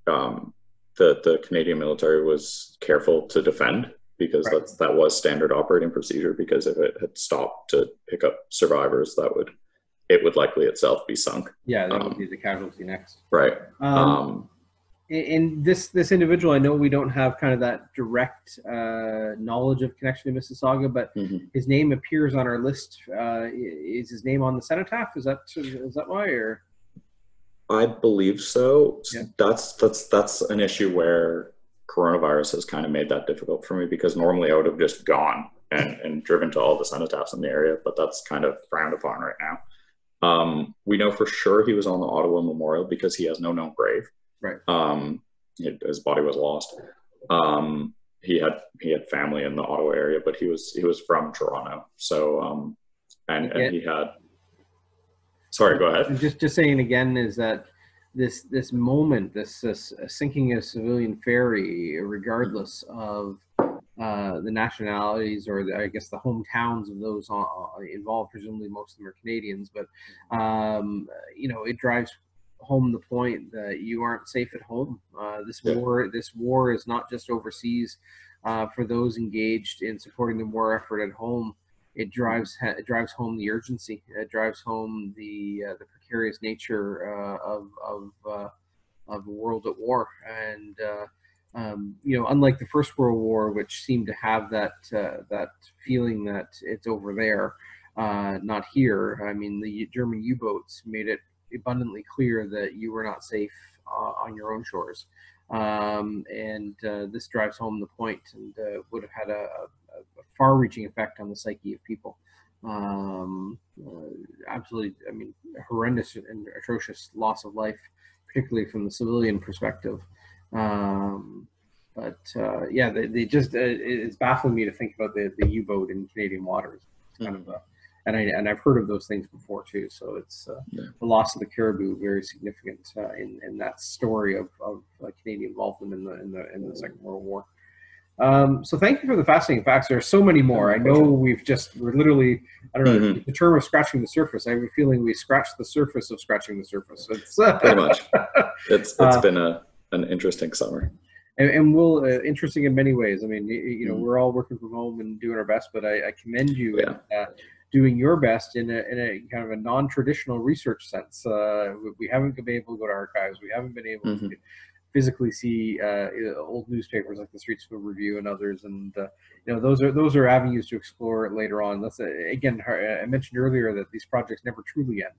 um, the the Canadian military was careful to defend because Right. that's that was standard operating procedure. Because if it had stopped to pick up survivors, that would it would likely itself be sunk. yeah, that would um, be the casualty next. Right. Um, Um, and this this individual, I know we don't have kind of that direct uh, knowledge of connection to Mississauga, but mhm. his name appears on our list. Uh, is his name on the cenotaph? Is that is that why? Or I believe so. Yeah. That's that's that's an issue where coronavirus has kind of made that difficult for me because normally I would have just gone and, and driven to all the cenotaphs in the area, but that's kind of frowned upon right now. Um, we know for sure he was on the Ottawa Memorial because he has no known grave. Right. Um, he- his body was lost. Um, he had he had family in the Ottawa area, but he was he was from Toronto. So um, and and he had. Sorry, go ahead. Just just saying again is that this this moment, this, this sinking of civilian ferry, regardless of uh, the nationalities or the, I guess the hometowns of those uh, involved, presumably most of them are Canadians, but um, you know it drives home the point that you aren't safe at home. Uh, this Yeah. war, this war is not just overseas. Uh, for those engaged in supporting the war effort at home, it drives it drives home the urgency. It drives home the uh, the precarious nature uh, of of uh, of a world at war. And uh, um, you know, unlike the First World War, which seemed to have that uh, that feeling that it's over there, uh, not here. I mean, the German U-boats made it abundantly clear that you were not safe uh, on your own shores. Um, and uh, this drives home the point and uh, would have had a, a, a far-reaching effect on the psyche of people. Um, uh, absolutely, I mean, horrendous and atrocious loss of life, particularly from the civilian perspective. Um, but uh, yeah, they, they just uh, baffling me to think about the, the U-boat in Canadian waters. It's kind of a, and I and I've heard of those things before too. So it's uh, Yeah. the loss of the Caribou very significant uh, in in that story of, of uh, Canadian involvement in the in the in the Second World War. Um, so thank you for the fascinating facts. There are so many more. I know we've just we're literally I don't know Mhm. the term of scratching the surface. I have a feeling we scratched the surface of scratching the surface. It's Pretty much. It's it's Uh, been a an interesting summer. And, and will uh, interesting in many ways. I mean, you, you know, Mhm. we're all working from home and doing our best, but I, I commend you Yeah. in uh, doing your best in a, in a kind of a non-traditional research sense. Uh, we, haven't been able to go to archives. We haven't been able Mhm. to physically see uh, old newspapers like the Streetsville Review and others, and uh, you know, those are those are avenues to explore later on. That's uh, again, I mentioned earlier that these projects never truly end,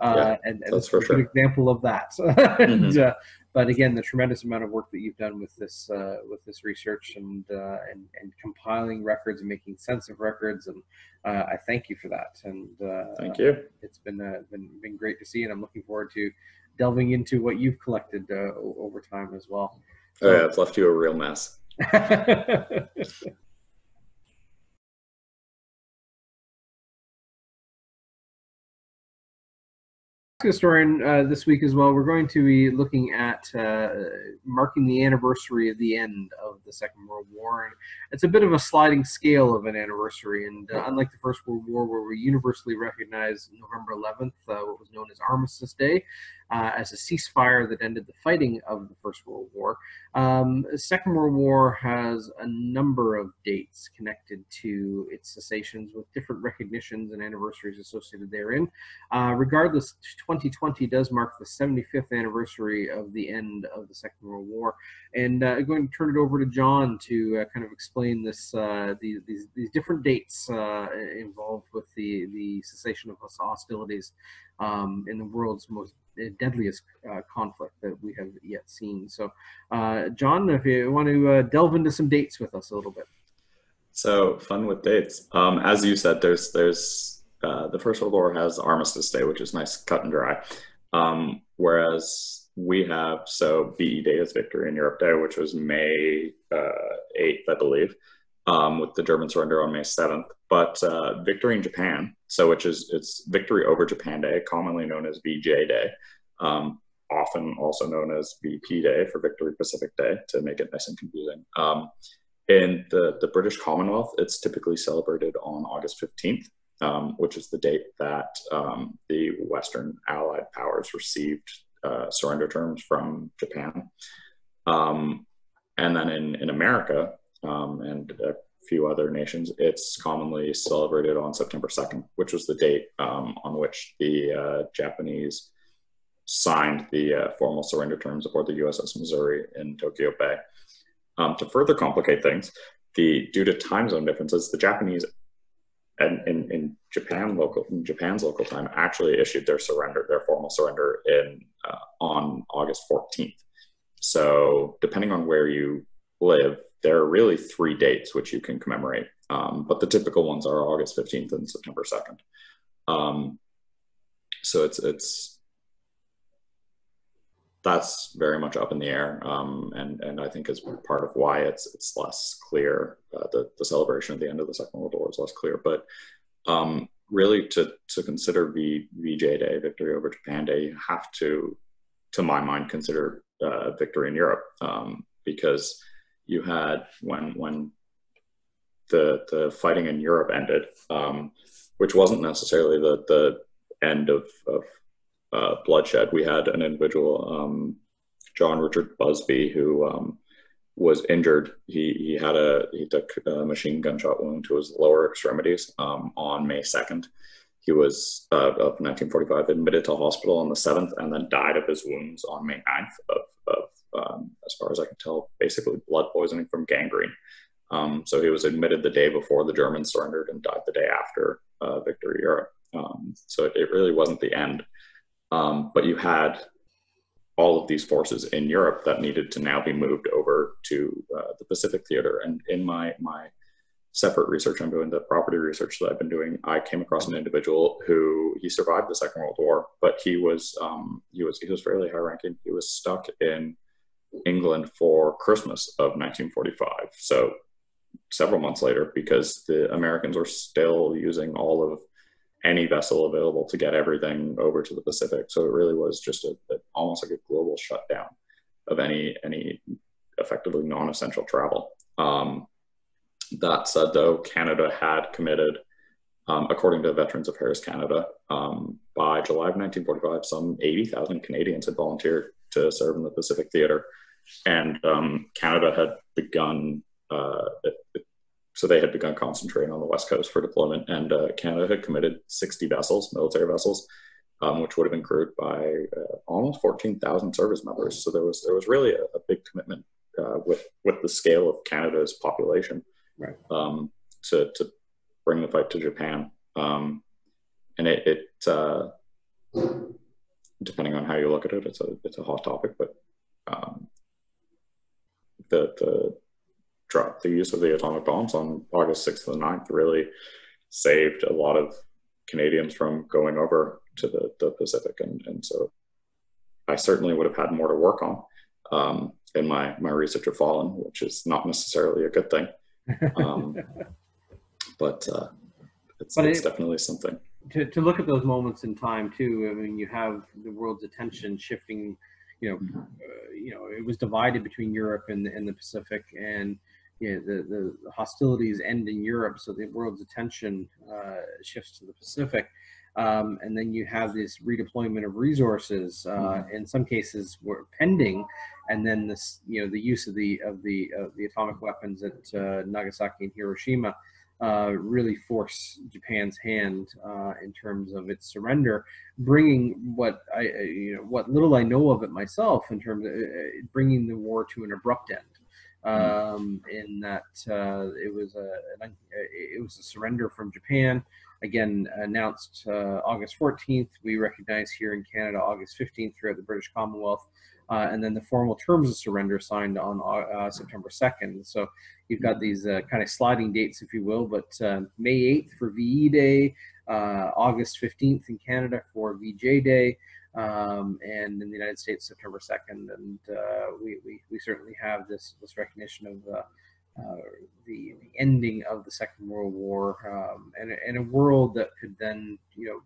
uh, Yeah, and, and that's this for a good sure. example of that. and, uh, but again, the tremendous amount of work that you've done with this uh, with this research and, uh, and and compiling records and making sense of records, and uh, I thank you for that. And uh, Thank you. It's been uh, been been great to see, and I'm looking forward to delving into what you've collected uh, over time as well. Oh yeah, it's left you a real mess. historian uh, this week as well. We're going to be looking at uh, marking the anniversary of the end of the Second World War, and it's a bit of a sliding scale of an anniversary. And uh, unlike the First World War, where we universally recognize November 11th, uh, what was known as Armistice Day, uh, as a ceasefire that ended the fighting of the First World War, um, the Second World War has a number of dates connected to its cessations, with different recognitions and anniversaries associated therein. Uh, regardless, 2020 does mark the 75th anniversary of the end of the Second World War, and uh, I'm going to turn it over to John to uh, kind of explain this uh, these, these these different dates uh, involved with the the cessation of hostilities um, in the world's most deadliest uh, conflict that we have yet seen. So, uh, John, if you want to uh, delve into some dates with us a little bit. So fun with dates. Um, as you said, there's there's uh, the First World War has Armistice Day, which is nice, cut and dry. Um, whereas we have so VE Day is Victory in Europe Day, which was May uh, 8th, I believe, um, with the German surrender on May 7th. But uh, Victory in Japan, so which is it's Victory over Japan Day, commonly known as VJ Day, um, often also known as VP Day for Victory Pacific Day to make it nice and confusing. Um, in the, the British Commonwealth, it's typically celebrated on August 15th, um, which is the date that um, the Western Allied powers received uh, surrender terms from Japan. Um, and then in, in America um, and a few other nations, it's commonly celebrated on September 2nd, which was the date um, on which the uh, Japanese signed the uh, formal surrender terms aboard the USS Missouri in Tokyo Bay. Um, to further complicate things, the due to time zone differences, the Japanese and in, in Japan local in Japan's local time actually issued their surrender, their formal surrender in uh, on August 14th. So depending on where you live, there are really three dates which you can commemorate, um, but the typical ones are August 15th and September 2nd. Um, so it's it's that's very much up in the air, um, and and I think is part of why it's it's less clear. Uh, the the celebration at the end of the Second World War is less clear, but um, really to to consider v, VJ Day, Victory over Japan Day, you have to, to my mind, consider uh, victory in Europe um, because you had when when the the fighting in Europe ended, um, which wasn't necessarily the the end of, of uh, bloodshed. We had an individual, um, John Richard Busby, who um, was injured. He, he had a he took a machine gunshot wound to his lower extremities um, on May second. He was uh, of 1945 admitted to hospital on the seventh, and then died of his wounds on May 9th of, of um, as far as I can tell, basically blood poisoning from gangrene. Um, so he was admitted the day before the Germans surrendered and died the day after uh, Victory Europe. Um, so it, it, really wasn't the end. Um, but you had all of these forces in Europe that needed to now be moved over to uh, the Pacific Theater. And in my my separate research, I'm doing the property research that I've been doing. I came across an individual who he survived the Second World War, but he was um, he was he was fairly high ranking. He was stuck in England for Christmas of 1945. So several months later, because the Americans were still using all of any vessel available to get everything over to the Pacific. So it really was just a, a almost like a global shutdown of any any effectively non-essential travel. Um, that said, though, Canada had committed, um, according to Veterans of Affairs Canada, um, by July of 1945, some 80,000 Canadians had volunteered to serve in the Pacific Theater, and um, Canada had begun. Uh, it, it so they had begun concentrating on the West Coast for deployment, and uh, Canada had committed 60 vessels, military vessels, um, which would have been crewed by uh, almost 14,000 service members. So there was there was really a, a big commitment uh, with with the scale of Canada's population right. um, to to bring the fight to Japan, um, and it, it uh, depending on how you look at it, it's a it's a hot topic, but um, the the drop the use of the atomic bombs on August 6th and 9th really saved a lot of Canadians from going over to the, the Pacific. And, and so I certainly would have had more to work on um, in my, my research of Fallen, which is not necessarily a good thing. Um, but uh, it's, but it's it, definitely something. To, to look at those moments in time too, I mean, you have the world's attention shifting you know, mm-hmm. uh, you know, it was divided between Europe and, and the Pacific, and you know, the, the hostilities end in Europe, so the world's attention uh, shifts to the Pacific. Um, and then you have this redeployment of resources. Uh, mm-hmm. In some cases, were pending, and then this, you know, the use of the of the uh, the atomic weapons at uh, Nagasaki and Hiroshima uh, really force Japan's hand uh, in terms of its surrender, bringing what I, you know, what little I know of it myself in terms of bringing the war to an abrupt end. Mm-hmm. um, in that uh, it was a it was a surrender from Japan. Again, announced uh, August 14th. We recognize here in Canada August 15th throughout the British Commonwealth, uh, and then the formal terms of surrender signed on uh, September 2nd. So you've got these uh, kind of sliding dates, if you will. But uh, May 8th for VE Day, August 15th in Canada for VJ Day. um, and in the United States, September 2nd. And uh, we, we, we certainly have this, this recognition of uh, uh, the, the ending of the Second World War um, and, and a world that could then, you know,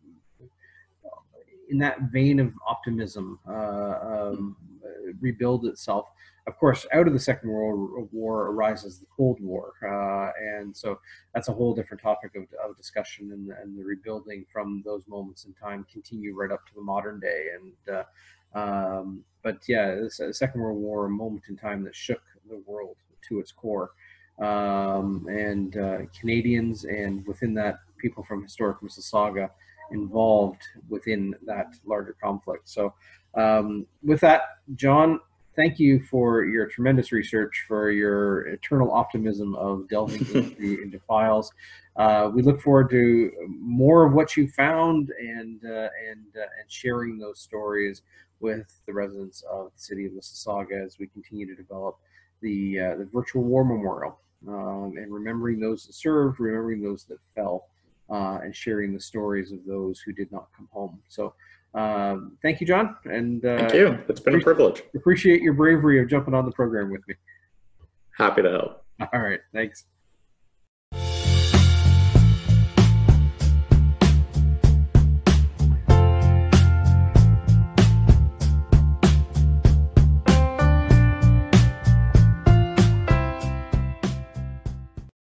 in that vein of optimism, uh, um, rebuild itself. Of course, out of the Second World War arises the Cold War, uh, and so that's a whole different topic of, of discussion. And, and, the rebuilding from those moments in time continue right up to the modern day. And uh, um, but yeah, the Second World War, a moment in time that shook the world to its core. Um, and uh, Canadians, and within that, people from historic Mississauga involved within that larger conflict. So, um, with that, John, thank you for your tremendous research, for your eternal optimism of delving into, into files. Uh, we look forward to more of what you found and uh, and uh, and sharing those stories with the residents of the city of Mississauga as we continue to develop the uh, the virtual war memorial um, and remembering those that served, remembering those that fell uh, and sharing the stories of those who did not come home. So, um, thank you, John. And uh, thank you. It's been a privilege. Appreciate your bravery of jumping on the program with me. Happy to help. All right. Thanks.